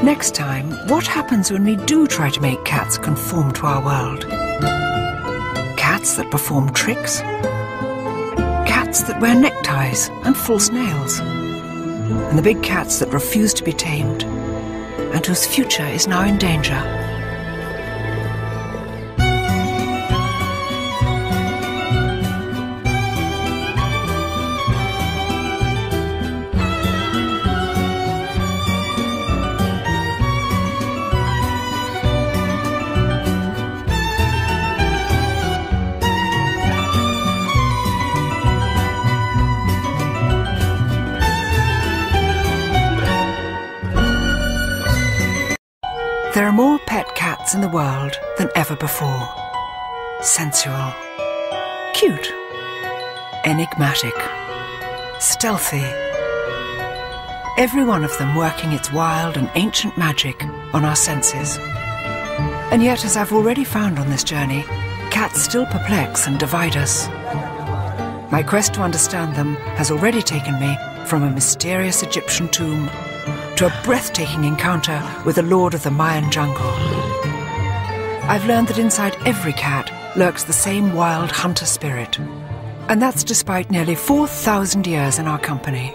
Next time, what happens when we do try to make cats conform to our world? Cats that perform tricks? Cats that wear neckties and false nails? And the big cats that refuse to be tamed and whose future is now in danger? There are more pet cats in the world than ever before. Sensual, cute, enigmatic, stealthy. Every one of them working its wild and ancient magic on our senses. And yet, as I've already found on this journey, cats still perplex and divide us. My quest to understand them has already taken me from a mysterious Egyptian tomb to a breathtaking encounter with the lord of the Mayan jungle. I've learned that inside every cat lurks the same wild hunter spirit, and that's despite nearly 4,000 years in our company.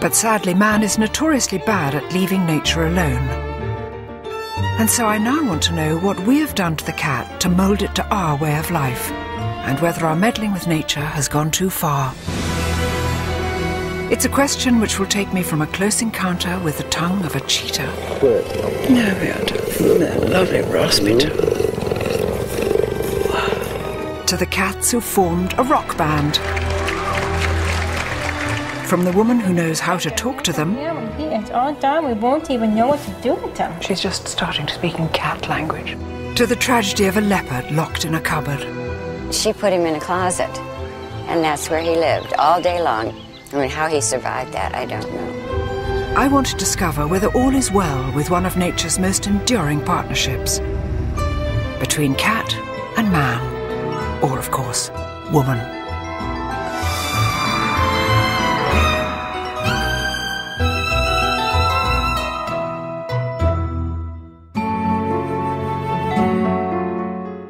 But sadly, man is notoriously bad at leaving nature alone. And so I now want to know what we have done to the cat to mould it to our way of life, and whether our meddling with nature has gone too far. It's a question which will take me from a close encounter with the tongue of a cheetah. No, we are that lovely raspy To the cats who formed a rock band. From the woman who knows how to talk to them Yeah, It's all done. We won't even know what to do with them. She's just starting to speak in cat language. to the tragedy of a leopard locked in a cupboard. She put him in a closet, and that's where he lived all day long. I mean, how he survived that, I don't know. I want to discover whether all is well with one of nature's most enduring partnerships between cat and man, or, of course, woman.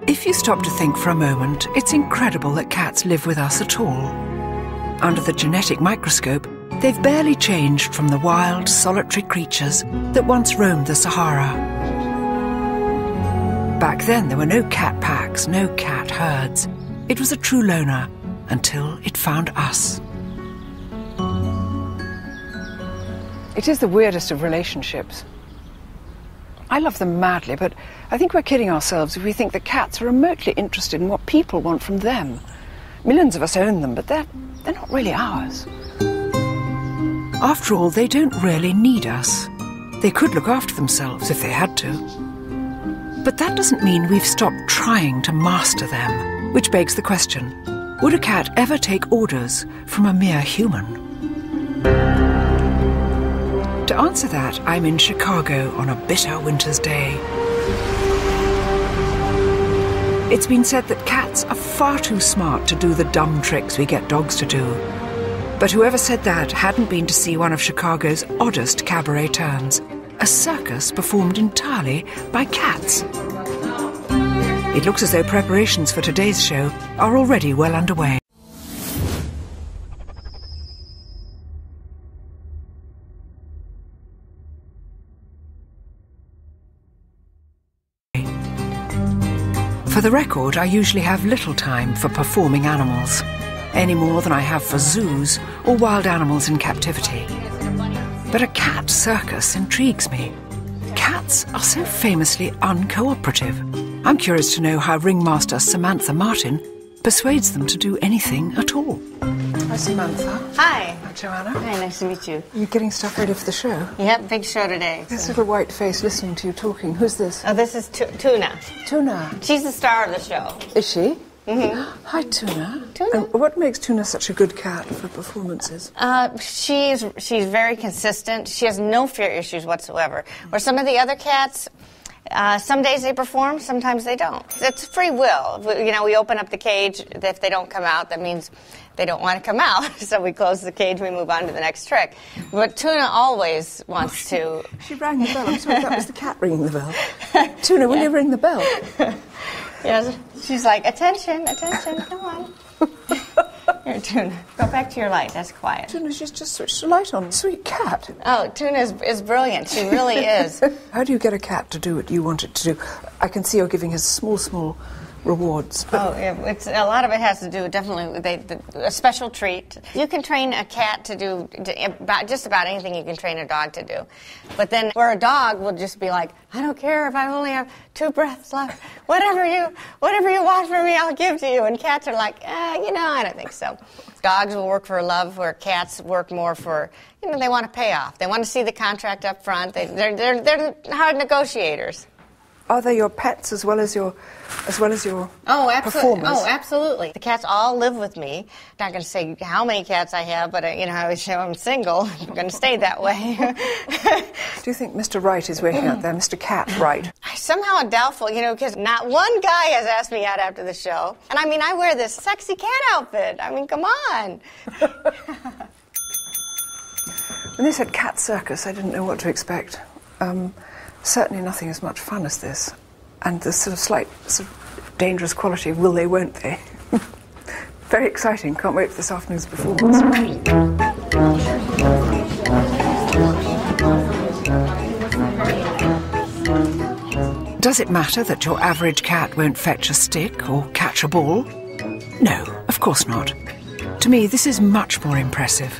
If you stop to think for a moment, it's incredible that cats live with us at all. Under the genetic microscope, they've barely changed from the wild, solitary creatures that once roamed the Sahara. Back then, there were no cat packs, no cat herds. It was a true loner until it found us. It is the weirdest of relationships. I love them madly, but I think we're kidding ourselves if we think that cats are remotely interested in what people want from them. Millions of us own them, but they're, they're not really ours. After all, they don't really need us. They could look after themselves if they had to. But that doesn't mean we've stopped trying to master them, which begs the question would a cat ever take orders from a mere human? To answer that, I'm in Chicago on a bitter winter's day. It's been said that cats are far too smart to do the dumb tricks we get dogs to do. But whoever said that hadn't been to see one of Chicago's oddest cabaret turns a circus performed entirely by cats. It looks as though preparations for today's show are already well underway. For the record, I usually have little time for performing animals, any more than I have for zoos or wild animals in captivity. But a cat circus intrigues me. Cats are so famously uncooperative. I'm curious to know how ringmaster Samantha Martin persuades them to do anything at all. Hi, Samantha. Hi. Hi, Joanna. Hi, nice to meet you. You're getting stuff ready for the show? Yep, big show today. This so- little white face listening to you talking. Who's this? Oh, this is Tu- Tuna. Tuna. She's the star of the show. Is she? Mm-hmm. Hi, Tuna. Tuna. what makes Tuna such a good cat for performances? Uh, she's she's very consistent. She has no fear issues whatsoever. Where some of the other cats, uh, some days they perform, sometimes they don't. It's free will. You know, we open up the cage. If they don't come out, that means they don't want to come out. <laughs> So we close the cage. We move on to the next trick. But Tuna always wants to. <laughs> She rang the bell. I'm sorry, that was the cat ringing the bell. <laughs> Tuna, will you ring the bell? Yes, she's like, attention, attention, come on. Here, Tuna, go back to your light. That's quiet. Tuna, she's just switched the light on. Sweet cat. Oh, Tuna is, is brilliant. She really is. <laughs> How do you get a cat to do what you want it to do? I can see you're giving her small, small rewards. Oh, yeah, it's a lot of it has to do definitely with they, the, a special treat. You can train a cat to do to, about just about anything you can train a dog to do, but then where a dog will just be like, I don't care if I only have two breaths left. Whatever you whatever you want from me, I'll give to you. And cats are like, eh, you know, I don't think so. Dogs will work for love, where cats work more for you know they want to pay off. They want to see the contract up front. They, they're, they're they're hard negotiators. Are they your pets as well as your, as well as your Oh, absolutely. Oh, absolutely. The cats all live with me. Not going to say how many cats I have, but uh, you know, I always show <laughs> I'm single. I'm going to stay that way. <laughs> Do you think Mr. Wright is waiting out there, Mr. Cat Wright? I somehow doubtful, you know, because not one guy has asked me out after the show. And I mean, I wear this sexy cat outfit. I mean, come on. <laughs> When they said cat circus, I didn't know what to expect. Um, certainly nothing as much fun as this. And the sort of slight sort of dangerous quality of will they, won't they. <laughs> Very exciting. Can't wait for this afternoon's performance. Does it matter that your average cat won't fetch a stick or catch a ball? No, of course not. To me, this is much more impressive.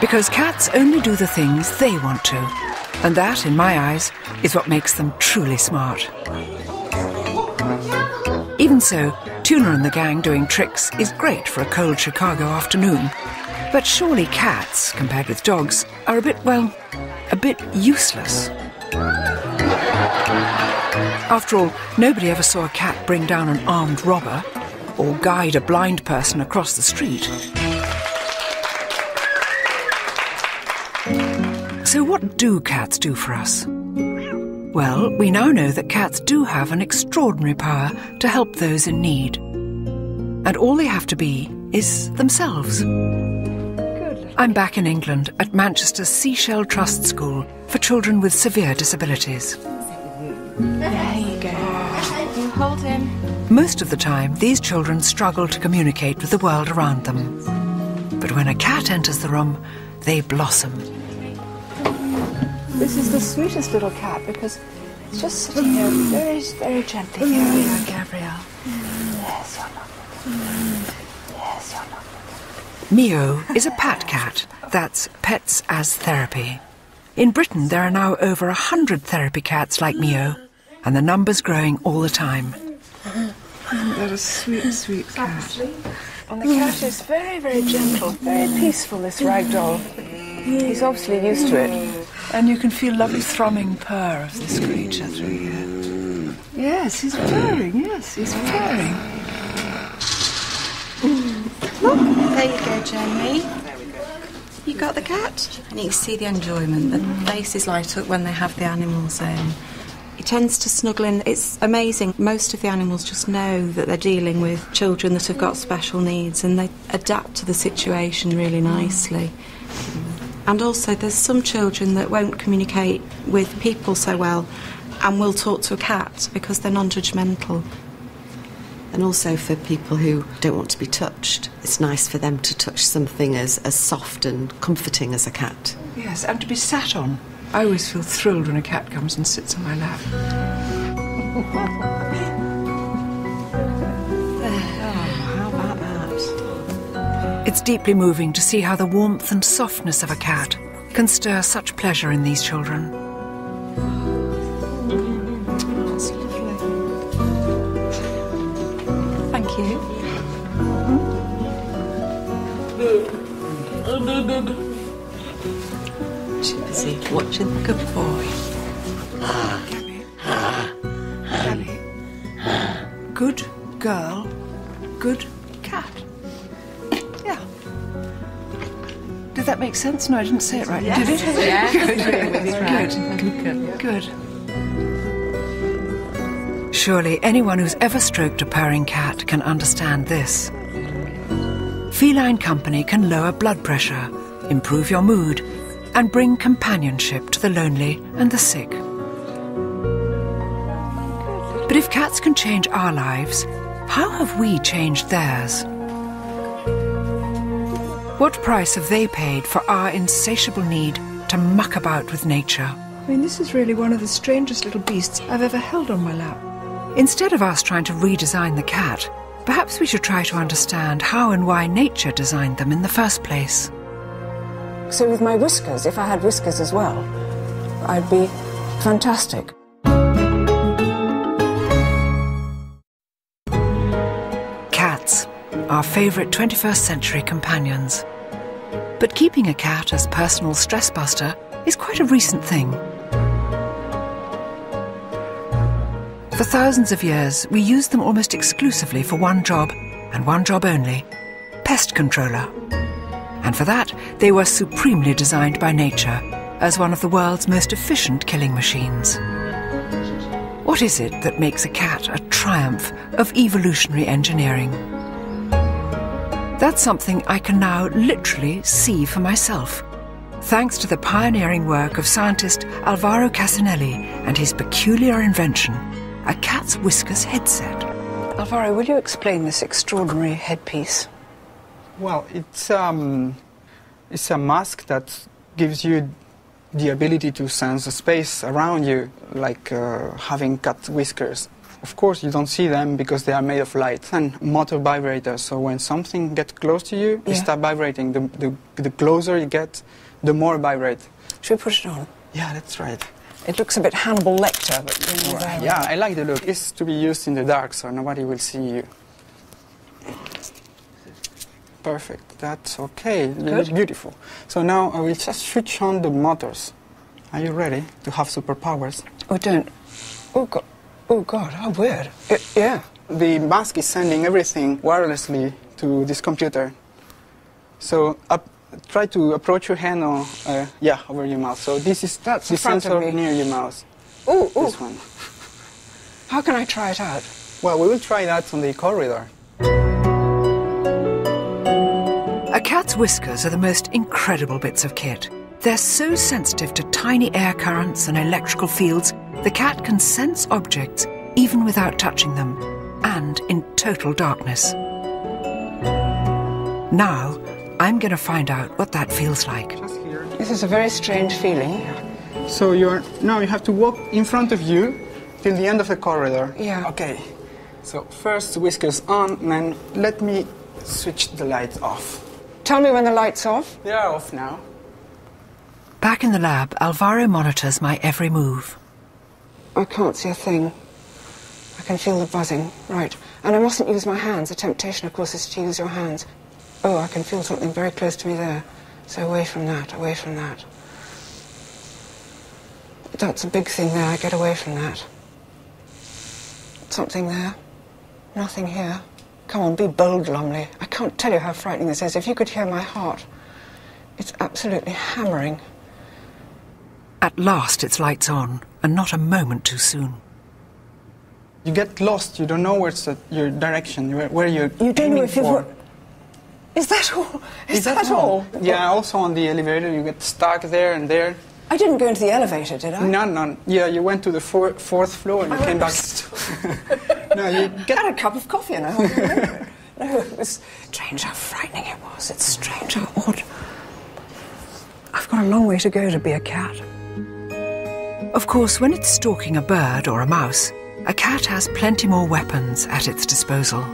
Because cats only do the things they want to. And that, in my eyes, is what makes them truly smart. Even so, Tuna and the gang doing tricks is great for a cold Chicago afternoon. But surely cats, compared with dogs, are a bit, well, a bit useless. After all, nobody ever saw a cat bring down an armed robber or guide a blind person across the street. So, what do cats do for us? Well, we now know that cats do have an extraordinary power to help those in need. And all they have to be is themselves. I'm back in England at Manchester Seashell Trust School for children with severe disabilities. There you go. You hold him. Most of the time, these children struggle to communicate with the world around them. But when a cat enters the room, they blossom. This is the sweetest little cat because it's just sitting here very, very gently. Here we are, Gabrielle. Yes, you're lovely. Yes, you're lovely. Mio is a pat cat. That's Pets as Therapy. In Britain, there are now over a hundred therapy cats like Mio, and the number's growing all the time. That is sweet, sweet cat. And the cat is very, very gentle, very peaceful, this rag doll. He's obviously used to it. And you can feel lovely thrumming purr of this creature through here. Yes, he's purring, yes, he's purring. There you go, Jamie. You got the cat? And you can see the enjoyment. The faces light up when they have the animals in. He tends to snuggle in. It's amazing. Most of the animals just know that they're dealing with children that have got special needs and they adapt to the situation really nicely. And also, there's some children that won't communicate with people so well and will talk to a cat because they're non judgmental. And also for people who don't want to be touched, it's nice for them to touch something as, as soft and comforting as a cat. Yes, and to be sat on. I always feel thrilled when a cat comes and sits on my lap. <laughs> It's deeply moving to see how the warmth and softness of a cat can stir such pleasure in these children. That's lovely. Thank you. She's busy watching the good boy. Good, girl, good cat. Yeah. Did that make sense? No, I didn't say it right. Yes. Did it? Yeah. Good. Good. Good. Good. Surely anyone who's ever stroked a purring cat can understand this. Feline company can lower blood pressure, improve your mood, and bring companionship to the lonely and the sick. But if cats can change our lives, how have we changed theirs? What price have they paid for our insatiable need to muck about with nature? I mean, this is really one of the strangest little beasts I've ever held on my lap. Instead of us trying to redesign the cat, perhaps we should try to understand how and why nature designed them in the first place. So, with my whiskers, if I had whiskers as well, I'd be fantastic. Our favourite 21st century companions. But keeping a cat as personal stress buster is quite a recent thing. For thousands of years, we used them almost exclusively for one job, and one job only pest controller. And for that, they were supremely designed by nature as one of the world's most efficient killing machines. What is it that makes a cat a triumph of evolutionary engineering? That's something I can now literally see for myself, thanks to the pioneering work of scientist Alvaro Cassinelli and his peculiar invention, a cat's whiskers headset. Alvaro, will you explain this extraordinary headpiece? Well, it's um, it's a mask that gives you the ability to sense the space around you, like uh, having cat whiskers. Of course, you don't see them because they are made of light and motor vibrators. So when something gets close to you, Yeah. it start vibrating. The, the, the closer you get, the more vibrate. Should we put it on? Yeah, that's right. It looks a bit Hannibal Lecter, but you know, very- Yeah, I like the look. It's to be used in the dark, so nobody will see you. Perfect. That's okay. You Good. look beautiful. So now uh, I will just switch on the motors. Are you ready to have superpowers? Oh, don't. Oh, God. Oh, God, how weird. I- yeah. The mask is sending everything wirelessly to this computer. So up, try to approach your hand or, uh, yeah, over your mouth. So this is That's the in front sensor near your mouth. Oh, oh. This one. How can I try it out? Well, we will try that on the corridor. A cat's whiskers are the most incredible bits of kit. They're so sensitive to tiny air currents and electrical fields, the cat can sense objects even without touching them, and in total darkness. Now, I'm going to find out what that feels like. This is a very strange feeling. So you're now you have to walk in front of you till the end of the corridor. Yeah. Okay. So first whiskers on, and then let me switch the lights off. Tell me when the light's off. They are off now. Back in the lab, Alvaro monitors my every move. I can't see a thing. I can feel the buzzing. Right. And I mustn't use my hands. The temptation, of course, is to use your hands. Oh, I can feel something very close to me there. So away from that, away from that. That's a big thing there. I get away from that. Something there. Nothing here. Come on, be bold, Lumley. I can't tell you how frightening this is. If you could hear my heart, it's absolutely hammering. At last, it's lights on, and not a moment too soon. You get lost. You don't know where's the, your direction, where, where you're You don't know aiming if you've Is that all? Is, that, all? Yeah. Also on the elevator, you get stuck there and there. I didn't go into the elevator, did I? No, no. Yeah, you went to the four, fourth floor and you I came back. <laughs> no, you get had a cup of coffee and I it. No, it was strange how frightening it was. It's strange how odd. I've got a long way to go to be a cat. Of course, when it's stalking a bird or a mouse, a cat has plenty more weapons at its disposal,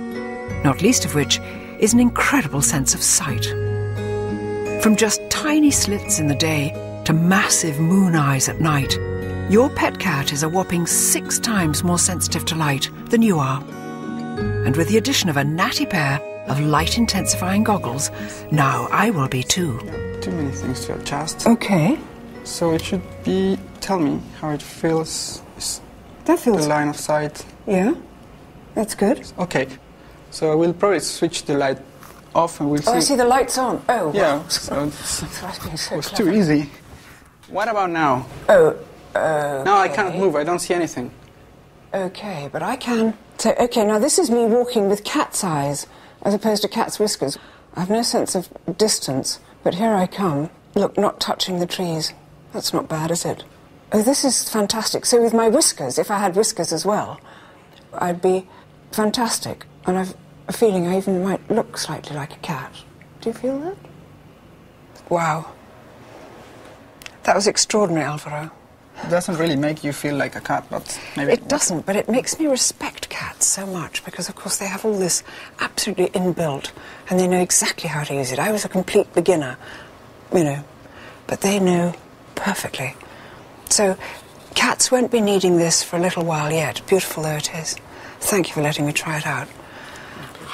not least of which is an incredible sense of sight. From just tiny slits in the day to massive moon eyes at night, your pet cat is a whopping six times more sensitive to light than you are. And with the addition of a natty pair of light intensifying goggles, now I will be too. Too many things to adjust. Okay. So it should be. Tell me how it feels. That feels. the line of sight. Yeah? That's good. Okay, so we'll probably switch the light off and we'll see. Oh, I see. see the lights on. Oh, Yeah, wow. <laughs> so it's, so it was clever. too easy. What about now? Oh, uh, Now I cannot move, I don't see anything. Okay, but I can. So, okay, now this is me walking with cat's eyes as opposed to cat's whiskers. I have no sense of distance, but here I come. Look, not touching the trees. That's not bad, is it? Oh, this is fantastic. So, with my whiskers, if I had whiskers as well, I'd be fantastic. And I've a feeling I even might look slightly like a cat. Do you feel that? Wow. That was extraordinary, Alvaro. It doesn't really make you feel like a cat, but maybe. It doesn't, but it makes me respect cats so much because, of course, they have all this absolutely inbuilt and they know exactly how to use it. I was a complete beginner, you know, but they know perfectly. So, cats won't be needing this for a little while yet, beautiful though it is. Thank you for letting me try it out.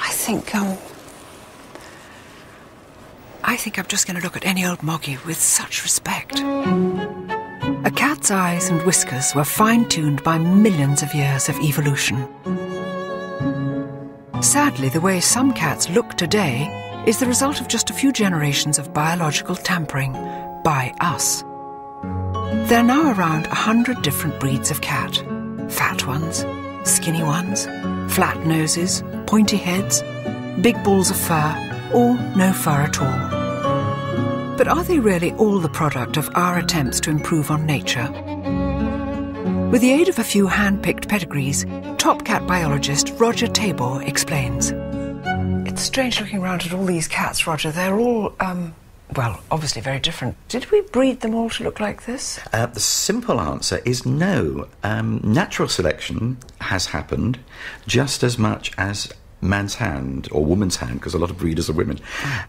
I think, um, I think I'm just going to look at any old moggy with such respect. A cat's eyes and whiskers were fine tuned by millions of years of evolution. Sadly, the way some cats look today is the result of just a few generations of biological tampering by us. There are now around a hundred different breeds of cat fat ones, skinny ones, flat noses, pointy heads, big balls of fur, or no fur at all. But are they really all the product of our attempts to improve on nature? With the aid of a few hand picked pedigrees, top cat biologist Roger Tabor explains. It's strange looking around at all these cats, Roger. They're all, um, well, obviously very different. Did we breed them all to look like this? Uh, the simple answer is no. Um, natural selection has happened just as much as man's hand or woman's hand, because a lot of breeders are women.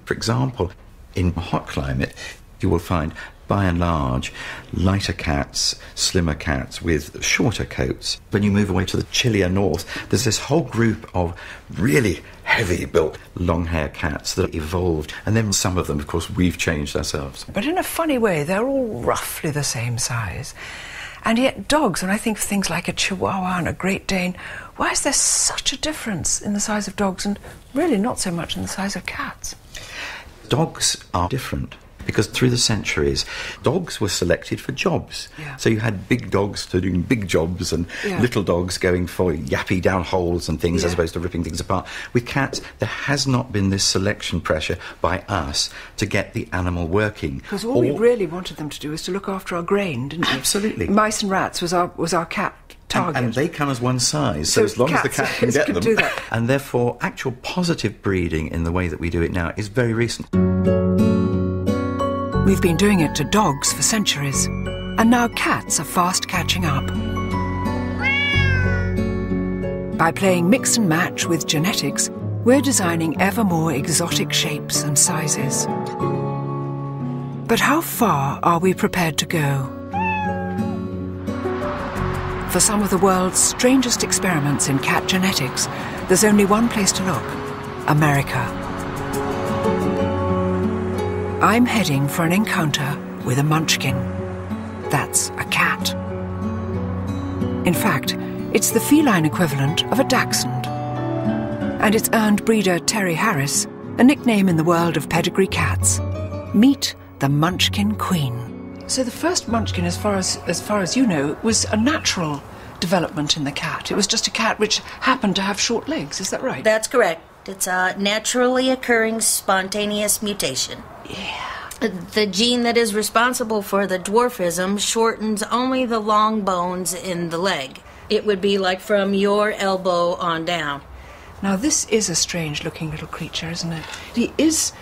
For example, in a hot climate, you will find by and large lighter cats, slimmer cats with shorter coats. When you move away to the chillier north, there's this whole group of really heavy built long hair cats that evolved, and then some of them, of course, we've changed ourselves. But in a funny way, they're all roughly the same size. And yet, dogs, when I think of things like a Chihuahua and a Great Dane, why is there such a difference in the size of dogs and really not so much in the size of cats? Dogs are different because through the centuries, dogs were selected for jobs. Yeah. So you had big dogs doing big jobs and Yeah. little dogs going for yappy down holes and things as opposed to ripping things apart. With cats, there has not been this selection pressure by us to get the animal working. Because all we really wanted them to do was to look after our grain, didn't we? Absolutely. Mice and rats was our, was our cat target. And, and they come as one size, so, So as long as the cat can <laughs> get can them. do that. And therefore, actual positive breeding in the way that we do it now is very recent. We've been doing it to dogs for centuries, and now cats are fast catching up. By playing mix and match with genetics, we're designing ever more exotic shapes and sizes. But how far are we prepared to go? For some of the world's strangest experiments in cat genetics, there's only one place to look America. I'm heading for an encounter with a munchkin. That's a cat. In fact, it's the feline equivalent of a dachshund. And it's earned breeder Terry Harris a nickname in the world of pedigree cats. Meet the Munchkin Queen. So the first munchkin, as far as as far as you know, was a natural development in the cat. It was just a cat which happened to have short legs. Is that right? That's correct. It's a naturally occurring spontaneous mutation. Yeah. The gene that is responsible for the dwarfism shortens only the long bones in the leg. It would be like from your elbow on down. Now this is a strange looking little creature, isn't it? He is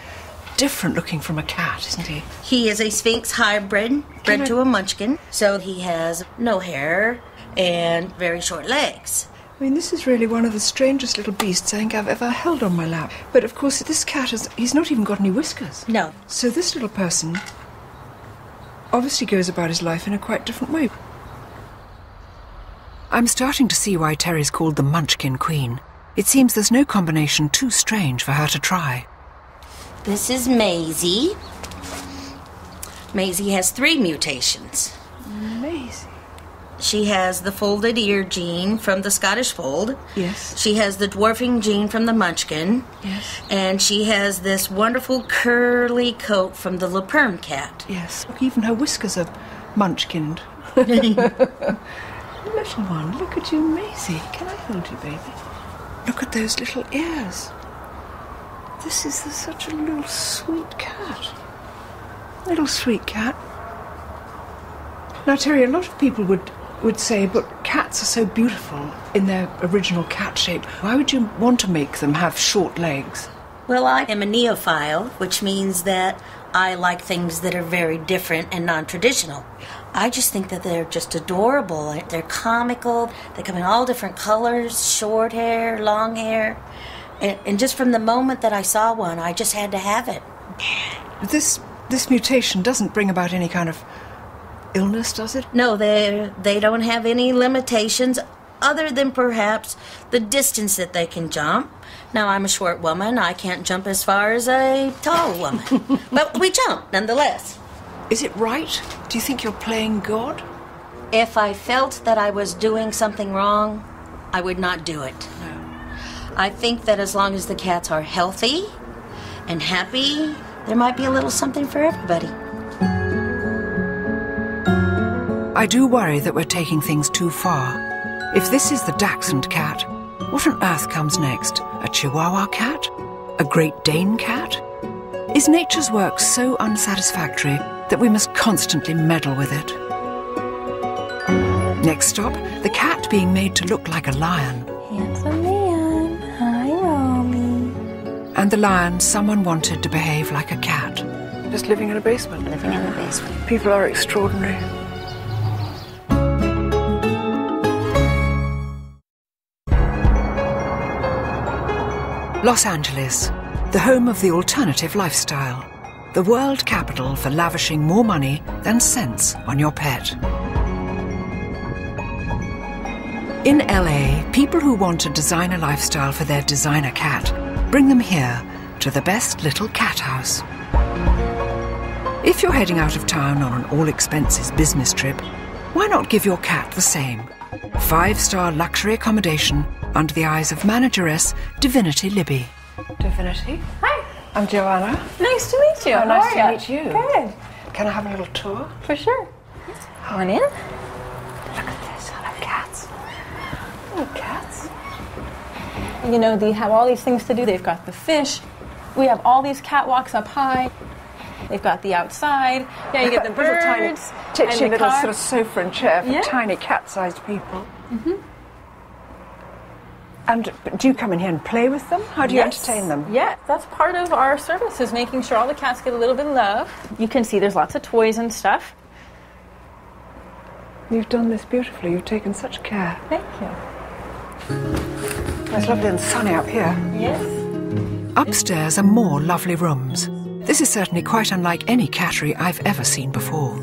different looking from a cat, isn't he? He is a Sphynx hybrid, bred to a munchkin, so he has no hair and very short legs. I mean, this is really one of the strangest little beasts I think I've ever held on my lap. But of course, this cat has, he's not even got any whiskers. No. So this little person obviously goes about his life in a quite different way. I'm starting to see why Terry's called the Munchkin Queen. It seems there's no combination too strange for her to try. This is Maisie. Maisie has three mutations. She has the folded ear gene from the Scottish Fold. Yes. She has the dwarfing gene from the Munchkin. Yes. And she has this wonderful curly coat from the LaPerm cat. Yes. Look, even her whiskers are munchkined. <laughs> little one, look at you, Maisie. Can I hold you, baby? Look at those little ears. This is the, such a little sweet cat. Little sweet cat. Now, Terry, a lot of people would, would say, but cats are so beautiful in their original cat shape. Why would you want to make them have short legs? Well, I am a neophile, which means that I like things that are very different and non traditional. I just think that they're just adorable. They're comical. They come in all different colors short hair, long hair. And, and just from the moment that I saw one, I just had to have it. This, this mutation doesn't bring about any kind of illness, does it? No, they they don't have any limitations other than perhaps the distance that they can jump. Now I'm a short woman; I can't jump as far as a tall woman, <laughs> but we jump nonetheless. Is it right? Do you think you're playing God? If I felt that I was doing something wrong, I would not do it. No. I think that as long as the cats are healthy and happy, there might be a little something for everybody. I do worry that we're taking things too far. If this is the Dachshund cat, what on earth comes next? A Chihuahua cat? A Great Dane cat? Is nature's work so unsatisfactory that we must constantly meddle with it? Next stop, the cat being made to look like a lion. Handsome man. Hi, Romy. And the lion someone wanted to behave like a cat. Just living in a basement. Living in the basement. People are extraordinary. Los Angeles, the home of the alternative lifestyle, the world capital for lavishing more money than sense on your pet. In LA, people who want to design a lifestyle for their designer cat bring them here to the best little cat house. If you're heading out of town on an all expenses business trip, why not give your cat the same? Five star luxury accommodation under the eyes of manageress Divinity Libby. Divinity. Hi. I'm Joanna. Nice to meet you. Oh, nice to ya? meet you. Good. Can I have a little tour? For sure. Come on in. Look at this. Hello, cats. Hello, cats. You know, they have all these things to do. They've got the fish. We have all these catwalks up high. They've got the outside. Yeah, you get the Little tiny, birds. titchy and the little car. sort of sofa and chair for Yeah. tiny cat-sized people. hmm And do you come in here and play with them? How do you Yes. entertain them? Yeah, that's part of our service is making sure all the cats get a little bit of love. You can see there's lots of toys and stuff. You've done this beautifully. You've taken such care. Thank you. It's lovely and sunny up here. Yes. Upstairs are more lovely rooms. This is certainly quite unlike any cattery I've ever seen before.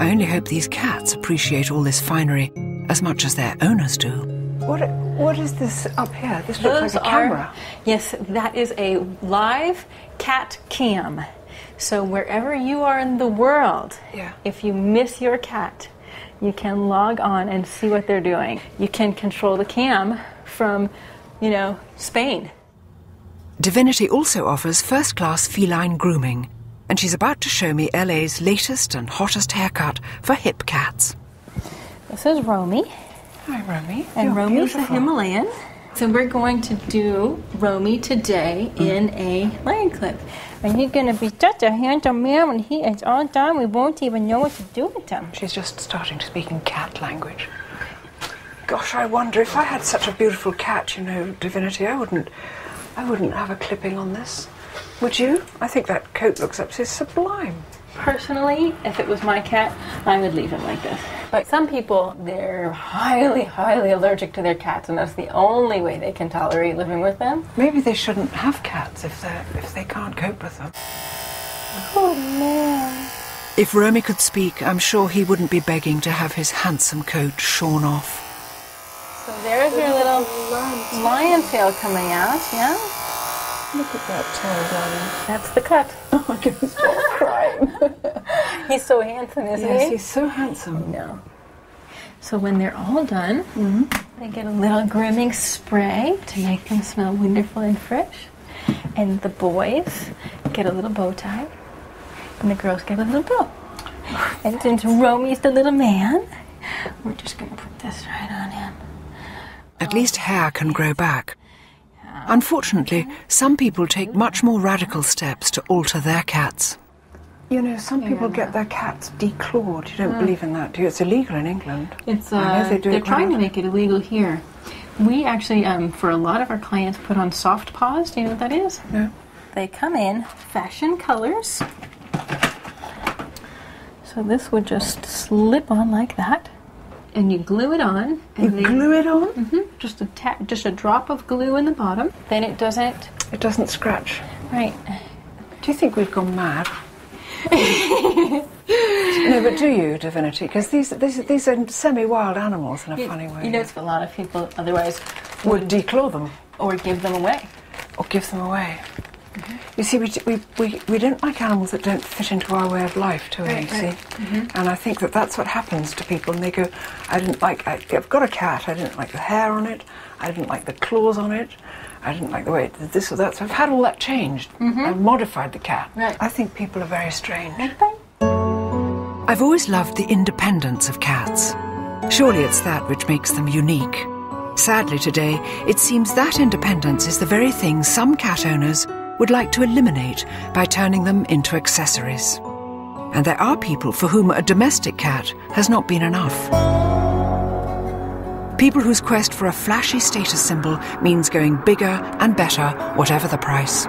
I only hope these cats appreciate all this finery as much as their owners do. What, what is this up here? This looks like a are- camera. yes, that is a live cat cam. So wherever you are in the world, Yeah. if you miss your cat, you can log on and see what they're doing. You can control the cam from, you know, Spain. Divinity also offers first class feline grooming, and she's about to show me LA's latest and hottest haircut for hip cats. This is Romy. Hi, Romy. And You're Romy's a. Himalayan. So we're going to do Romy today in a lion clip. And he's going to be such a handsome man when he is all done. We won't even know what to do with him. She's just starting to speak in cat language. Gosh, I wonder if I had such a beautiful cat, you know, Divinity, I wouldn't, I wouldn't have a clipping on this. Would you? I think that coat looks up. absolutely sublime. Personally, if it was my cat, I would leave him like this. But some people, they're highly, highly allergic to their cats, and that's the only way they can tolerate living with them. Maybe they shouldn't have cats if they if they can't cope with them. Oh, man. If Romy could speak, I'm sure he wouldn't be begging to have his handsome coat shorn off. So there's your little lion tail coming out, yeah? Look at that tail, darling. That's the cut. <laughs> Oh my goodness, stop <laughs> crying. <laughs> He's so handsome, isn't yes, he? he's so handsome. No. So when they're all done, Mm-hmm. they get a little grooming spray to make them smell wonderful and fresh. And the boys get a little bow tie, and the girls get a little bow. And since Romy's the little man, we're just going to put this right on him. At least hair can grow back. Unfortunately, some people take much more radical steps to alter their cats. You know, some people get their cats declawed. You don't Mm. believe in that, do you? It's illegal in England. It's I know uh, they do they're it trying to make it illegal here. We actually, um, for a lot of our clients, put on soft paws. Do you know what that is? No. They come in fashion colors. So this would just slip on like that, and you glue it on. And You glue it on? hmm Just a ta- just a drop of glue in the bottom. Then it doesn't. It doesn't scratch. Right. Do you think we've gone mad? <laughs> no, but do you, Divinity? Because these, these, these are semi-wild animals in a You- funny way. You know, it's a lot of people otherwise would declaw them or give them away. or give them away. You see, we, we, we, we don't like animals that don't fit into our way of life, do we? Right, you see? right. Mhm. And I think that that's what happens to people, and they go, I didn't like, I, I've got a cat, I didn't like the hair on it, I didn't like the claws on it, I didn't like the way it did this or that, so I've had all that changed. I've modified the cat. Right. I think people are very strange. I've always loved the independence of cats. Surely it's that which makes them unique. Sadly, today, it seems that independence is the very thing some cat owners would like to eliminate by turning them into accessories. And there are people for whom a domestic cat has not been enough. People whose quest for a flashy status symbol means going bigger and better, whatever the price.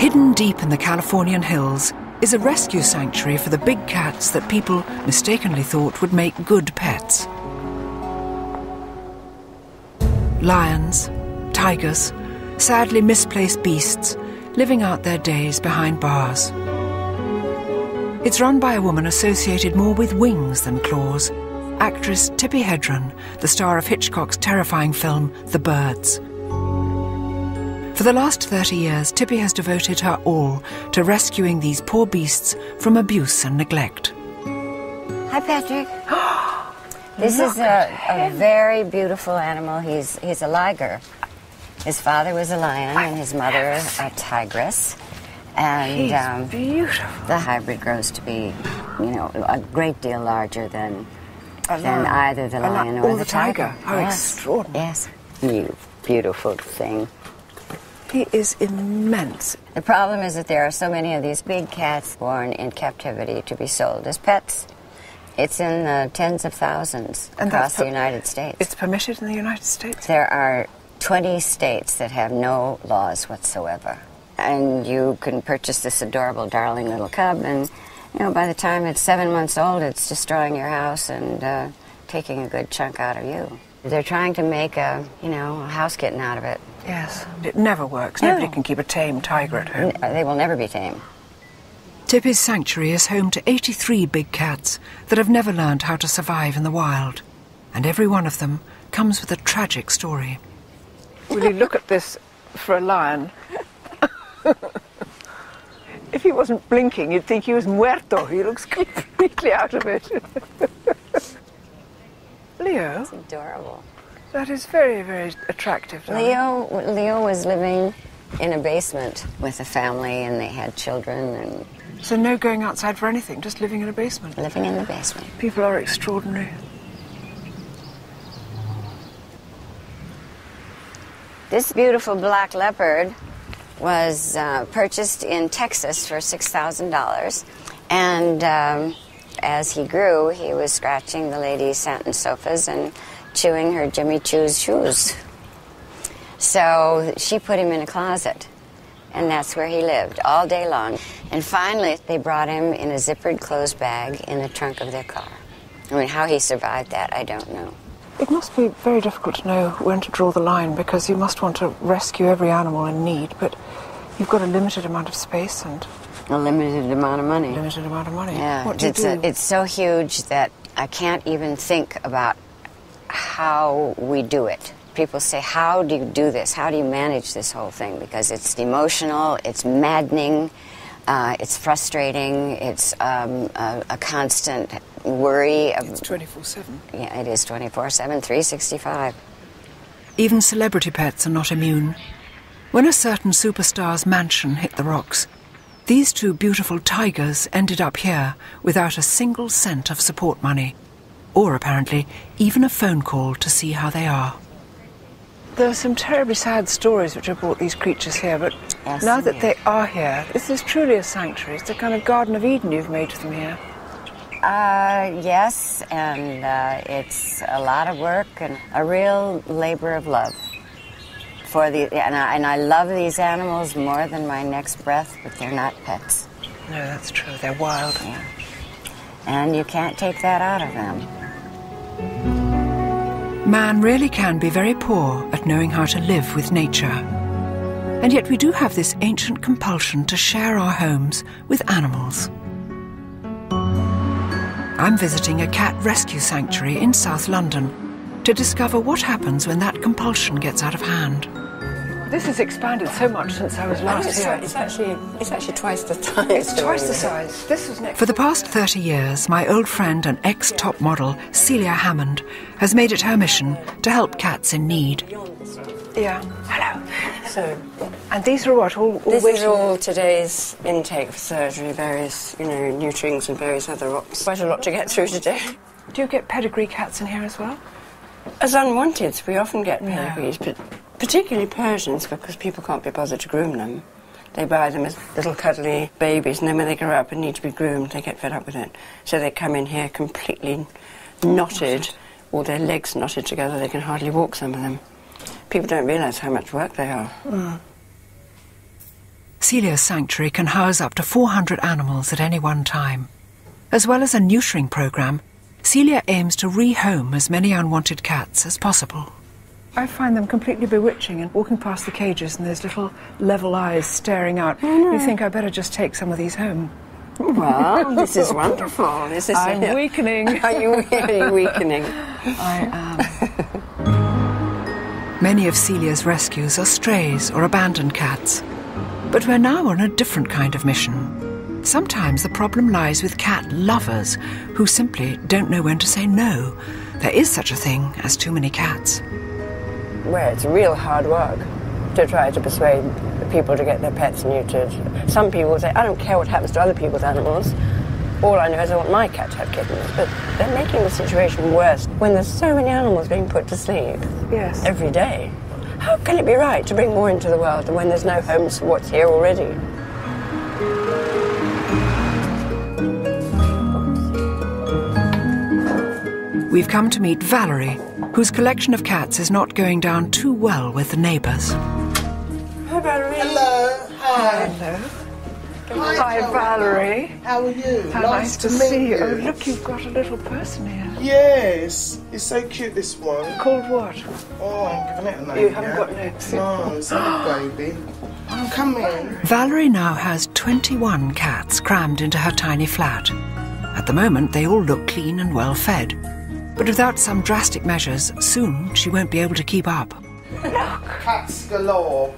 Hidden deep in the Californian hills is a rescue sanctuary for the big cats that people mistakenly thought would make good pets. Lions, tigers, sadly misplaced beasts living out their days behind bars. It's run by a woman associated more with wings than claws, actress Tippi Hedren, the star of Hitchcock's terrifying film The Birds. For the last 30 years, Tippi has devoted her all to rescuing these poor beasts from abuse and neglect. Hi, Patrick. <gasps> this is a, a very beautiful animal. He's, he's a liger. His father was a lion and his mother a tigress. And um, beautiful. the hybrid grows to be, you know, a great deal larger than, than either the lion or or, the tiger. How yes. extraordinary. Yes. You beautiful thing. He is immense. The problem is that there are so many of these big cats born in captivity to be sold as pets. It's in the tens of thousands And across the United States. It's permitted in the United States. There are 20 states that have no laws whatsoever. And you can purchase this adorable, darling little cub, and you know, by the time it's seven months old, it's destroying your house and uh, taking a good chunk out of you. They're trying to make a, you know, a house kitten out of it. Yes. It never works. No. Nobody can keep a tame tiger at home. N- They will never be tame. Tippi's sanctuary is home to 83 big cats that have never learned how to survive in the wild, and every one of them comes with a tragic story. Will you look at this for a lion? if he wasn't blinking, you'd think he was muerto. He looks <laughs> completely out of it. Leo, It's adorable. that is very, very attractive. darling. Leo, Leo was living in a basement with a family, and they had children, and So no going outside for anything, just living in a basement. living in the basement. People are extraordinary. This beautiful black leopard was uh, purchased in Texas for $6,000. And um, as he grew, he was scratching the lady's satin sofas and chewing her Jimmy Choo's shoes. So she put him in a closet. And that's where he lived all day long. And finally, they brought him in a zippered clothes bag in the trunk of their car. I mean, how he survived that, I don't know. It must be very difficult to know when to draw the line because you must want to rescue every animal in need, but you've got a limited amount of space and A limited amount of money. limited amount of money. Yeah, what do you it's? A, it's so huge that I can't even think about how we do it. People say, How do you do this? How do you manage this whole thing? Because it's emotional, it's maddening, uh, it's frustrating, it's um, a, a constant worry. Of, It's 24 7. yeah, it is 24 7, 365. Even celebrity pets are not immune. When a certain superstar's mansion hit the rocks, these two beautiful tigers ended up here without a single cent of support money, or apparently even a phone call to see how they are. There are some terribly sad stories which have brought these creatures here, but Yes, now that yes. they are here, this is truly a sanctuary. It's the kind of Garden of Eden you've made for them here. Uh, yes, and uh, it's a lot of work and a real labor of love. For the and I, and I love these animals more than my next breath, but they're not pets. No, that's true. They're wild. And you can't take that out of them. Man really can be very poor at knowing how to live with nature. And yet we do have this ancient compulsion to share our homes with animals. I'm visiting a cat rescue sanctuary in South London to discover what happens when that compulsion gets out of hand. This has expanded so much since I was last it's, here. it's actually it's actually twice the size. It's twice the size. This was next. For the past 30 years, my old friend and ex top model, Celia Hammond, has made it her mission to help cats in need. Yeah. Hello. So, and these are what? All, all this is all today's intake for surgery, various, you know, nutrients and various other rocks. Quite a lot to get through today. Do you get pedigree cats in here as well? As unwanted, we often get pedigrees, but particularly Persians, because people can't be bothered to groom them. They buy them as little cuddly babies, and then when they grow up and need to be groomed, they get fed up with it. So they come in here completely knotted, or their legs knotted together. They can hardly walk, some of them. People don't realise how much work they are. Hmm. Celia's sanctuary can house up to 400 animals at any one time. As well as a neutering program, Celia aims to rehome as many unwanted cats as possible. I find them completely bewitching and walking past the cages and those little level eyes staring out. You think I better just take some of these home. Well, <laughs> this is wonderful. This is I'm <laughs> weakening. Are you really weakening? <laughs> I am. Many of Celia's rescues are strays or abandoned cats. But we're now on a different kind of mission. Sometimes the problem lies with cat lovers who simply don't know when to say no. There is such a thing as too many cats. Well, it's real hard work to try to persuade people to get their pets neutered. Some people say, I don't care what happens to other people's animals. All I know is I want my cat to have kittens. But they're making the situation worse when there's so many animals being put to sleep. Yes. Every day. How can it be right to bring more into the world when there's no homes for what's here already? We've come to meet Valerie, whose collection of cats is not going down too well with the neighbours. Hi, Valerie. Hello. Hi. Hello. Hi, Hi, Valerie. How are you? How nice, to, see you. Oh, look, you've got a little person here. Yes, it's so cute. This one. Called what? Oh, I'm giving it a name. You haven't yet. got names. No, it's a <gasps> baby. Oh, come in. Valerie now has 21 cats crammed into her tiny flat. At the moment, they all look clean and well fed. But without some drastic measures, soon she won't be able to keep up. Look! Cats galore.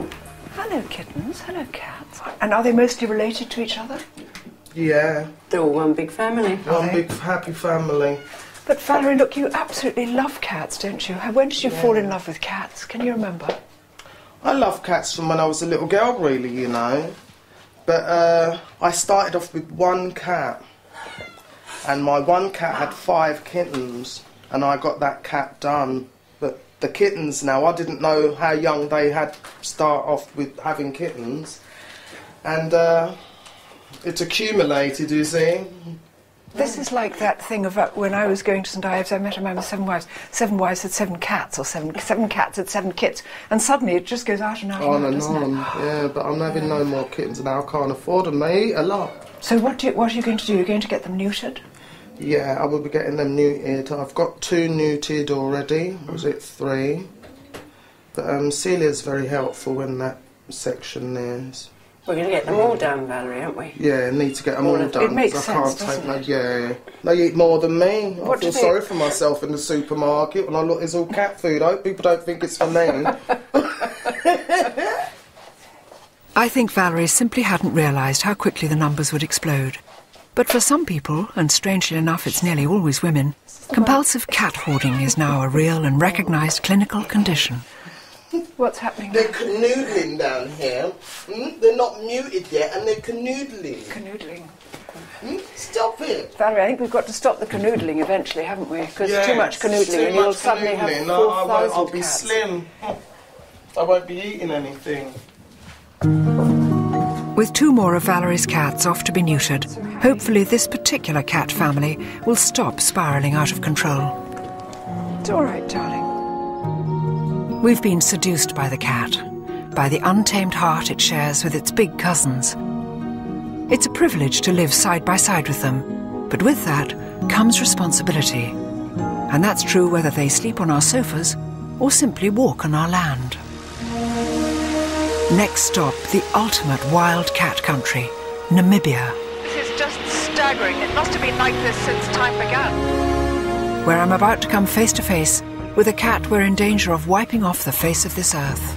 Hello, kittens. Hello, cats. And are they mostly related to each other? Yeah. They're all one big family. One big happy family. But Valerie, look, you absolutely love cats, don't you? When did you fall in love with cats? Can you remember? I love cats from when I was a little girl, really, you know. But uh, I started off with one cat. And my one cat had five kittens. And I got that cat done. But the kittens now, I didn't know how young they had start off with having kittens. And uh, it's accumulated, you see. This is like that thing of uh, when I was going to St Ives, I met a man with seven wives. Seven wives had seven cats, or seven seven cats had seven kits, and suddenly it just goes out and out On and out, and on, yeah, but I'm having no more kittens now. I can't afford them. They eat a lot. So what do you, what are you going to do? You're going to get them neutered? Yeah, I will be getting them neutered. I've got two neutered already. Was it three? But um, Celia's very helpful in that section there. We're going to get them all down, Valerie, aren't we? Yeah, need to get them All all of- done. it makes 'cause I sense, can't take doesn't no. it? Yeah, they eat more than me. What I do feel they- sorry for myself in the supermarket when I look. It's all cat food. I hope people don't think it's for me. <laughs> I think Valerie simply hadn't realised how quickly the numbers would explode. But for some people, and strangely enough it's nearly always women, compulsive cat hoarding is now a real and recognised clinical condition. What's happening? They're canoodling down here. Hmm? They're not muted yet, and they're canoodling. Canoodling. Hmm? Stop it. Valerie, I think we've got to stop the canoodling eventually, haven't we? Because Yes, too much canoodling too and you'll much suddenly have canoodling. No, I won't. 4,000 I'll be cats. slim. I won't be eating anything. With two more of Valerie's cats off to be neutered, hopefully this particular cat family will stop spiralling out of control. It's all right, darling. We've been seduced by the cat, by the untamed heart it shares with its big cousins. It's a privilege to live side by side with them, but with that comes responsibility. And that's true whether they sleep on our sofas or simply walk on our land. Next stop, the ultimate wild cat country, Namibia, This is just staggering. It must have been like this since time began. where I'm about to come face to face with a cat we're in danger of wiping off the face of this earth.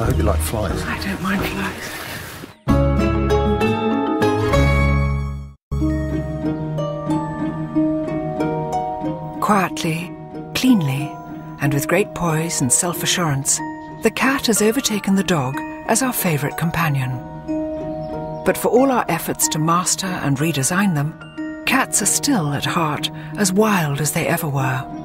I hope you like flies. I don't mind flies. Quietly, cleanly, and with great poise and self assurance, the cat has overtaken the dog as our favourite companion. But for all our efforts to master and redesign them, cats are still at heart as wild as they ever were.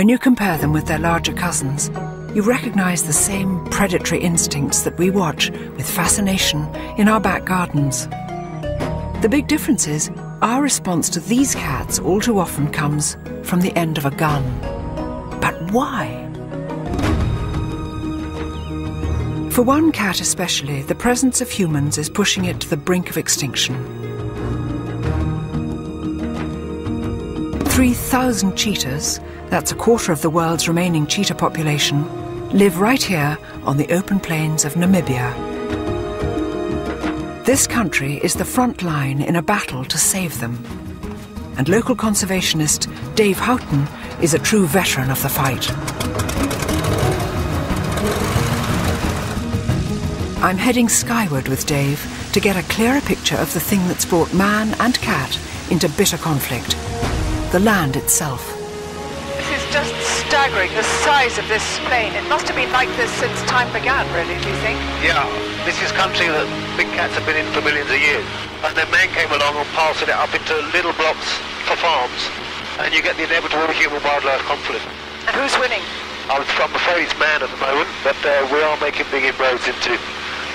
When you compare them with their larger cousins, you recognise the same predatory instincts that we watch with fascination in our back gardens. The big difference is our response to these cats all too often comes from the end of a gun. But why? For one cat especially, the presence of humans is pushing it to the brink of extinction. 3,000 cheetahs, that's a quarter of the world's remaining cheetah population, live right here on the open plains of Namibia. This country is the front line in a battle to save them. And local conservationist Dave Houghton is a true veteran of the fight. I'm heading skyward with Dave to get a clearer picture of the thing that's brought man and cat into bitter conflict the land itself. This is just staggering, the size of this plain. It must have been like this since time began, really, do you think? Yeah, this is country that big cats have been in for millions of years. And then man came along and parceled it up into little blocks for farms. And you get the inevitable human-wildlife conflict. And who's winning? I'm I'm afraid it's man at the moment, but uh, we are making big inroads into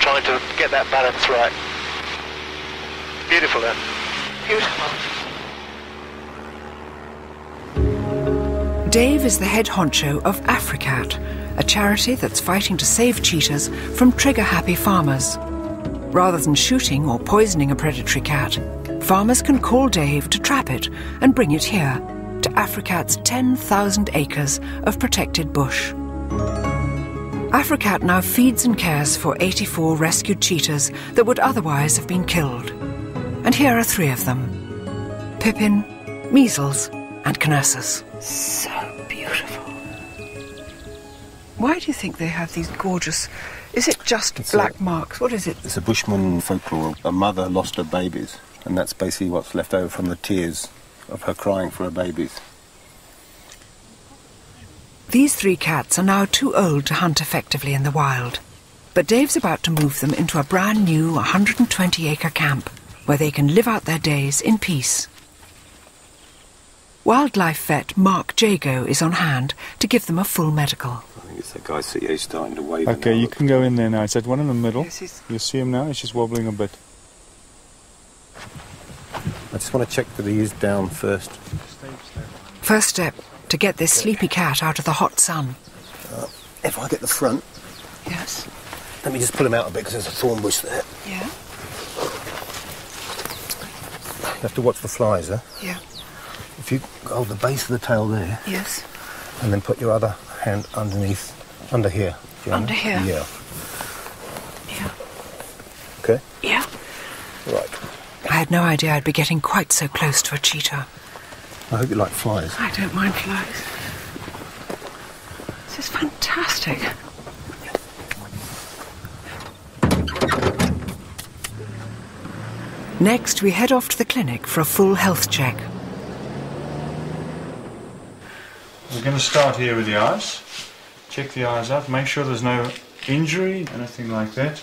trying to get that balance right. Beautiful, then. Beautiful. Dave is the head honcho of Africat, a charity that's fighting to save cheetahs from trigger happy farmers. Rather than shooting or poisoning a predatory cat, farmers can call Dave to trap it and bring it here, to Africat's 10,000 acres of protected bush. Africat now feeds and cares for 84 rescued cheetahs that would otherwise have been killed. And here are three of them Pippin, Measles, and Knessus. So beautiful. Why do you think they have these gorgeous. Is it just black marks? What is it? It's a Bushman folklore. A mother lost her babies, and that's basically what's left over from the tears of her crying for her babies. These three cats are now too old to hunt effectively in the wild. But Dave's about to move them into a brand new 120 acre camp where they can live out their days in peace. Wildlife vet Mark Jago is on hand to give them a full medical. I think it's that guy CEO starting to wave. Okay, you can go in there now. It's that one in the middle. Yes, You see him now? He's just wobbling a bit. I just want to check that he is down first. First step to get this sleepy cat out of the hot sun. Uh, if I get the front, Yes. let me just pull him out a bit because there's a thorn bush there. Yeah. You have to watch the flies, huh? Yeah. If you hold the base of the tail there, Yes. and then put your other hand underneath, under here. Under here? Yeah. Yeah. okay? Yeah. Right. I had no idea I'd be getting quite so close to a cheetah. I hope you like flies. I don't mind flies. This is fantastic. Next, we head off to the clinic for a full health check. We're going to start here with the eyes. Check the eyes out, make sure there's no injury, anything like that.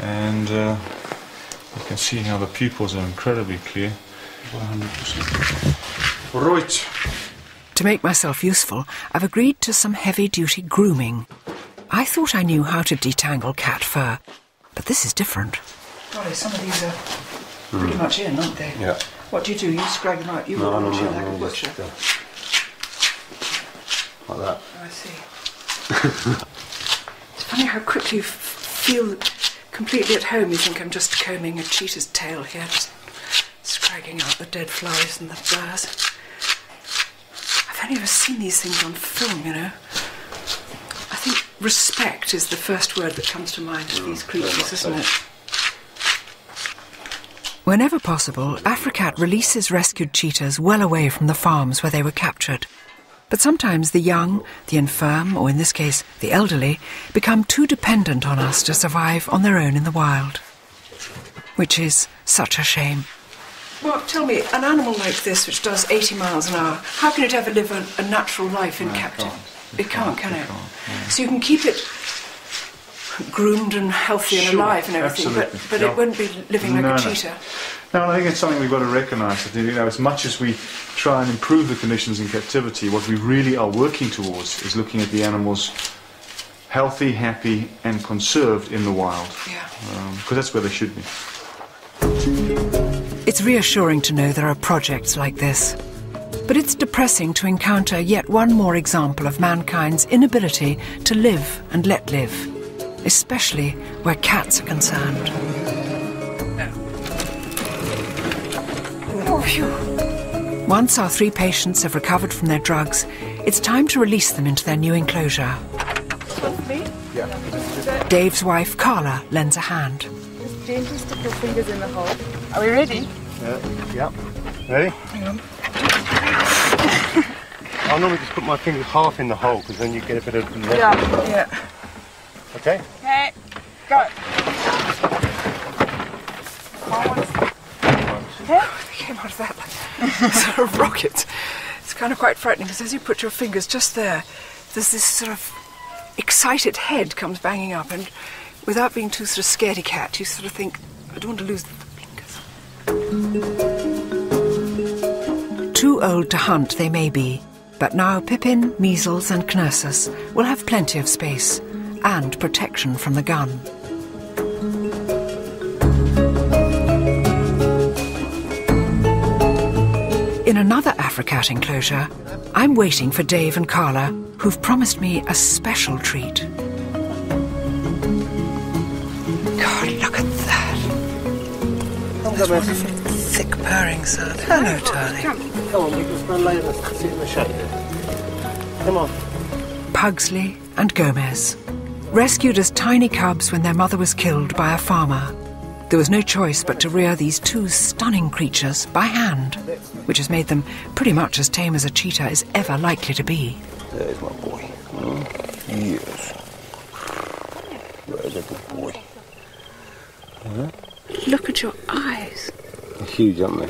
And uh, you can see how the pupils are incredibly clear. 100%. Right. To make myself useful, I've agreed to some heavy duty grooming. I thought I knew how to detangle cat fur, but this is different. Golly, some of these are pretty much in, aren't they? Yeah. What do you do? You scrag them out. You No, will, no, won't you, no, like no, a butcher. just, uh, like that. Oh, I see. <laughs> It's funny how quickly you feel completely at home. You think I'm just combing a cheetah's tail here, just scragging out the dead flies and the burrs. I've only ever seen these things on film, you know. I think respect is the first word that comes to mind for mm, these creatures, isn't it? Whenever possible, Africat releases rescued cheetahs well away from the farms where they were captured. But sometimes the young, the infirm, or in this case, the elderly, become too dependent on us to survive on their own in the wild. Which is such a shame. Well, tell me, an animal like this, which does 80 miles an hour, how can it ever live a, a natural life in captivity? It can't, can it? So you can keep it groomed and healthy and Sure, alive and everything, but, absolutely. but Yeah. it wouldn't be living like No, a cheetah. No, and I think it's something we've got to recognise. That, you know, as much as we try and improve the conditions in captivity, what we really are working towards is looking at the animals healthy, happy, and conserved in the wild. Yeah. Um, because that's where they should be. It's reassuring to know there are projects like this. But it's depressing to encounter yet one more example of mankind's inability to live and let live, especially where cats are concerned. Phew. Once our three patients have recovered from their drugs, it's time to release them into their new enclosure. Me? Dave's wife, Carla, lends a hand. Just gently stick your fingers in the hole. Are we ready? Yeah. yeah. Ready? Hang on. <laughs> I'll normally just put my fingers half in the hole because then you get a bit of leverage. Yeah, yeah. Okay? Okay, go. Okay. Out of that like <laughs> sort of rocket. It's kind of quite frightening because as you put your fingers just there, there's this sort of excited head comes banging up, and without being too sort of scaredy cat, you sort of think, I don't want to lose the fingers. Too old to hunt they may be, but now Pippin, Measles, and Knursus will have plenty of space and protection from the gun. In another Africat enclosure, I'm waiting for Dave and Carla, who've promised me a special treat. God, look at that. That's wonderful thick purring sound. Hello, darling. Come on, we can spend later. Sit in the shade. Come on. Pugsley and Gomez. Rescued as tiny cubs when their mother was killed by a farmer. There was no choice but to rear these two stunning creatures by hand, which has made them pretty much as tame as a cheetah is ever likely to be. There's my boy. Mm. Yes. There's a good boy. Huh? Look at your eyes. They're huge, aren't they?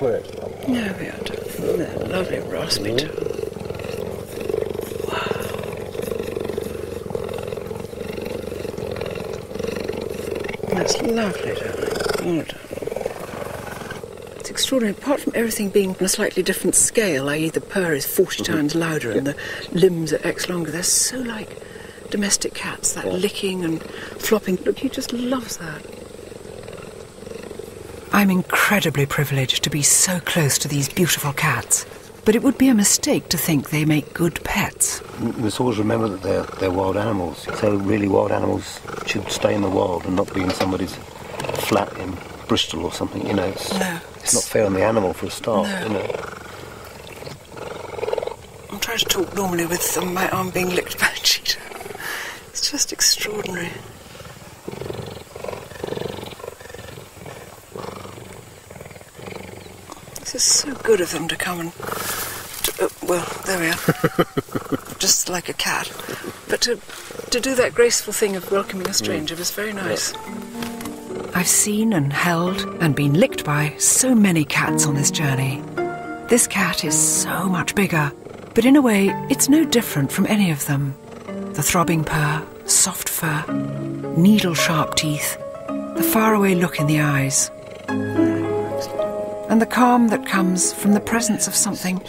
Where's my boy? No, we are They're lovely raspy too. That's lovely, darling. It's extraordinary. Apart from everything being on a slightly different scale, i.e., the purr is 40 mm-hmm. times louder and the limbs are X longer, they're so like domestic cats, that licking and flopping. Look, he just loves that. I'm incredibly privileged to be so close to these beautiful cats, but it would be a mistake to think they make good pets. We must always remember that they're, they're wild animals. So really wild animals should stay in the wild and not be in somebody's flat in Bristol or something, you know. It's, No, it's not fair on the animal for a start, No. you know. I'm trying to talk normally with my arm being licked by a cheetah. It's just extraordinary. This is so good of them to come and. To, uh, well, there we are. <laughs> Just like a cat. But to, to do that graceful thing of welcoming a stranger was very nice. I've seen and held and been licked by so many cats on this journey. This cat is so much bigger, but in a way, it's no different from any of them. The throbbing purr, soft fur, needle sharp teeth, the faraway look in the eyes, and the calm that comes from the presence of something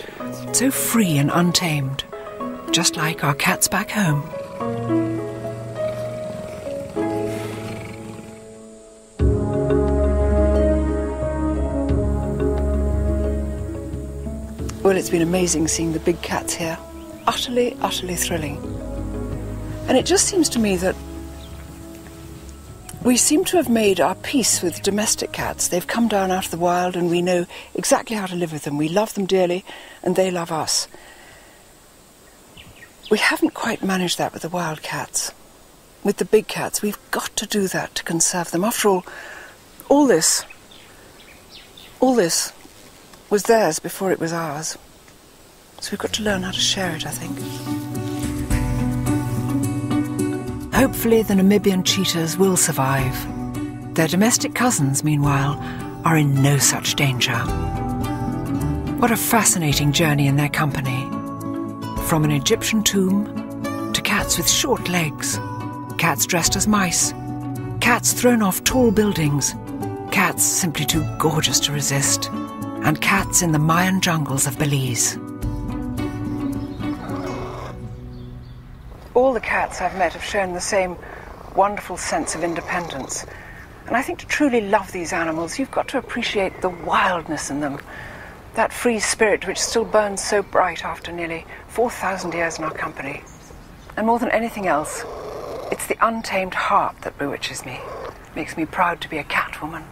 so free and untamed, just like our cats back home. Well, it's been amazing seeing the big cats here. Utterly, utterly thrilling. And it just seems to me that we seem to have made our peace with domestic cats. They've come down out of the wild and we know exactly how to live with them. We love them dearly and they love us. We haven't quite managed that with the wild cats. With the big cats, we've got to do that to conserve them. After all, all this, all this was theirs before it was ours. So we've got to learn how to share it, I think. Hopefully, the Namibian cheetahs will survive. Their domestic cousins, meanwhile, are in no such danger. What a fascinating journey in their company. From an Egyptian tomb to cats with short legs, cats dressed as mice, cats thrown off tall buildings, cats simply too gorgeous to resist, and cats in the Mayan jungles of Belize. All the cats I've met have shown the same wonderful sense of independence. And I think to truly love these animals, you've got to appreciate the wildness in them. That free spirit which still burns so bright after nearly 4,000 years in our company. And more than anything else, it's the untamed heart that bewitches me, makes me proud to be a cat woman.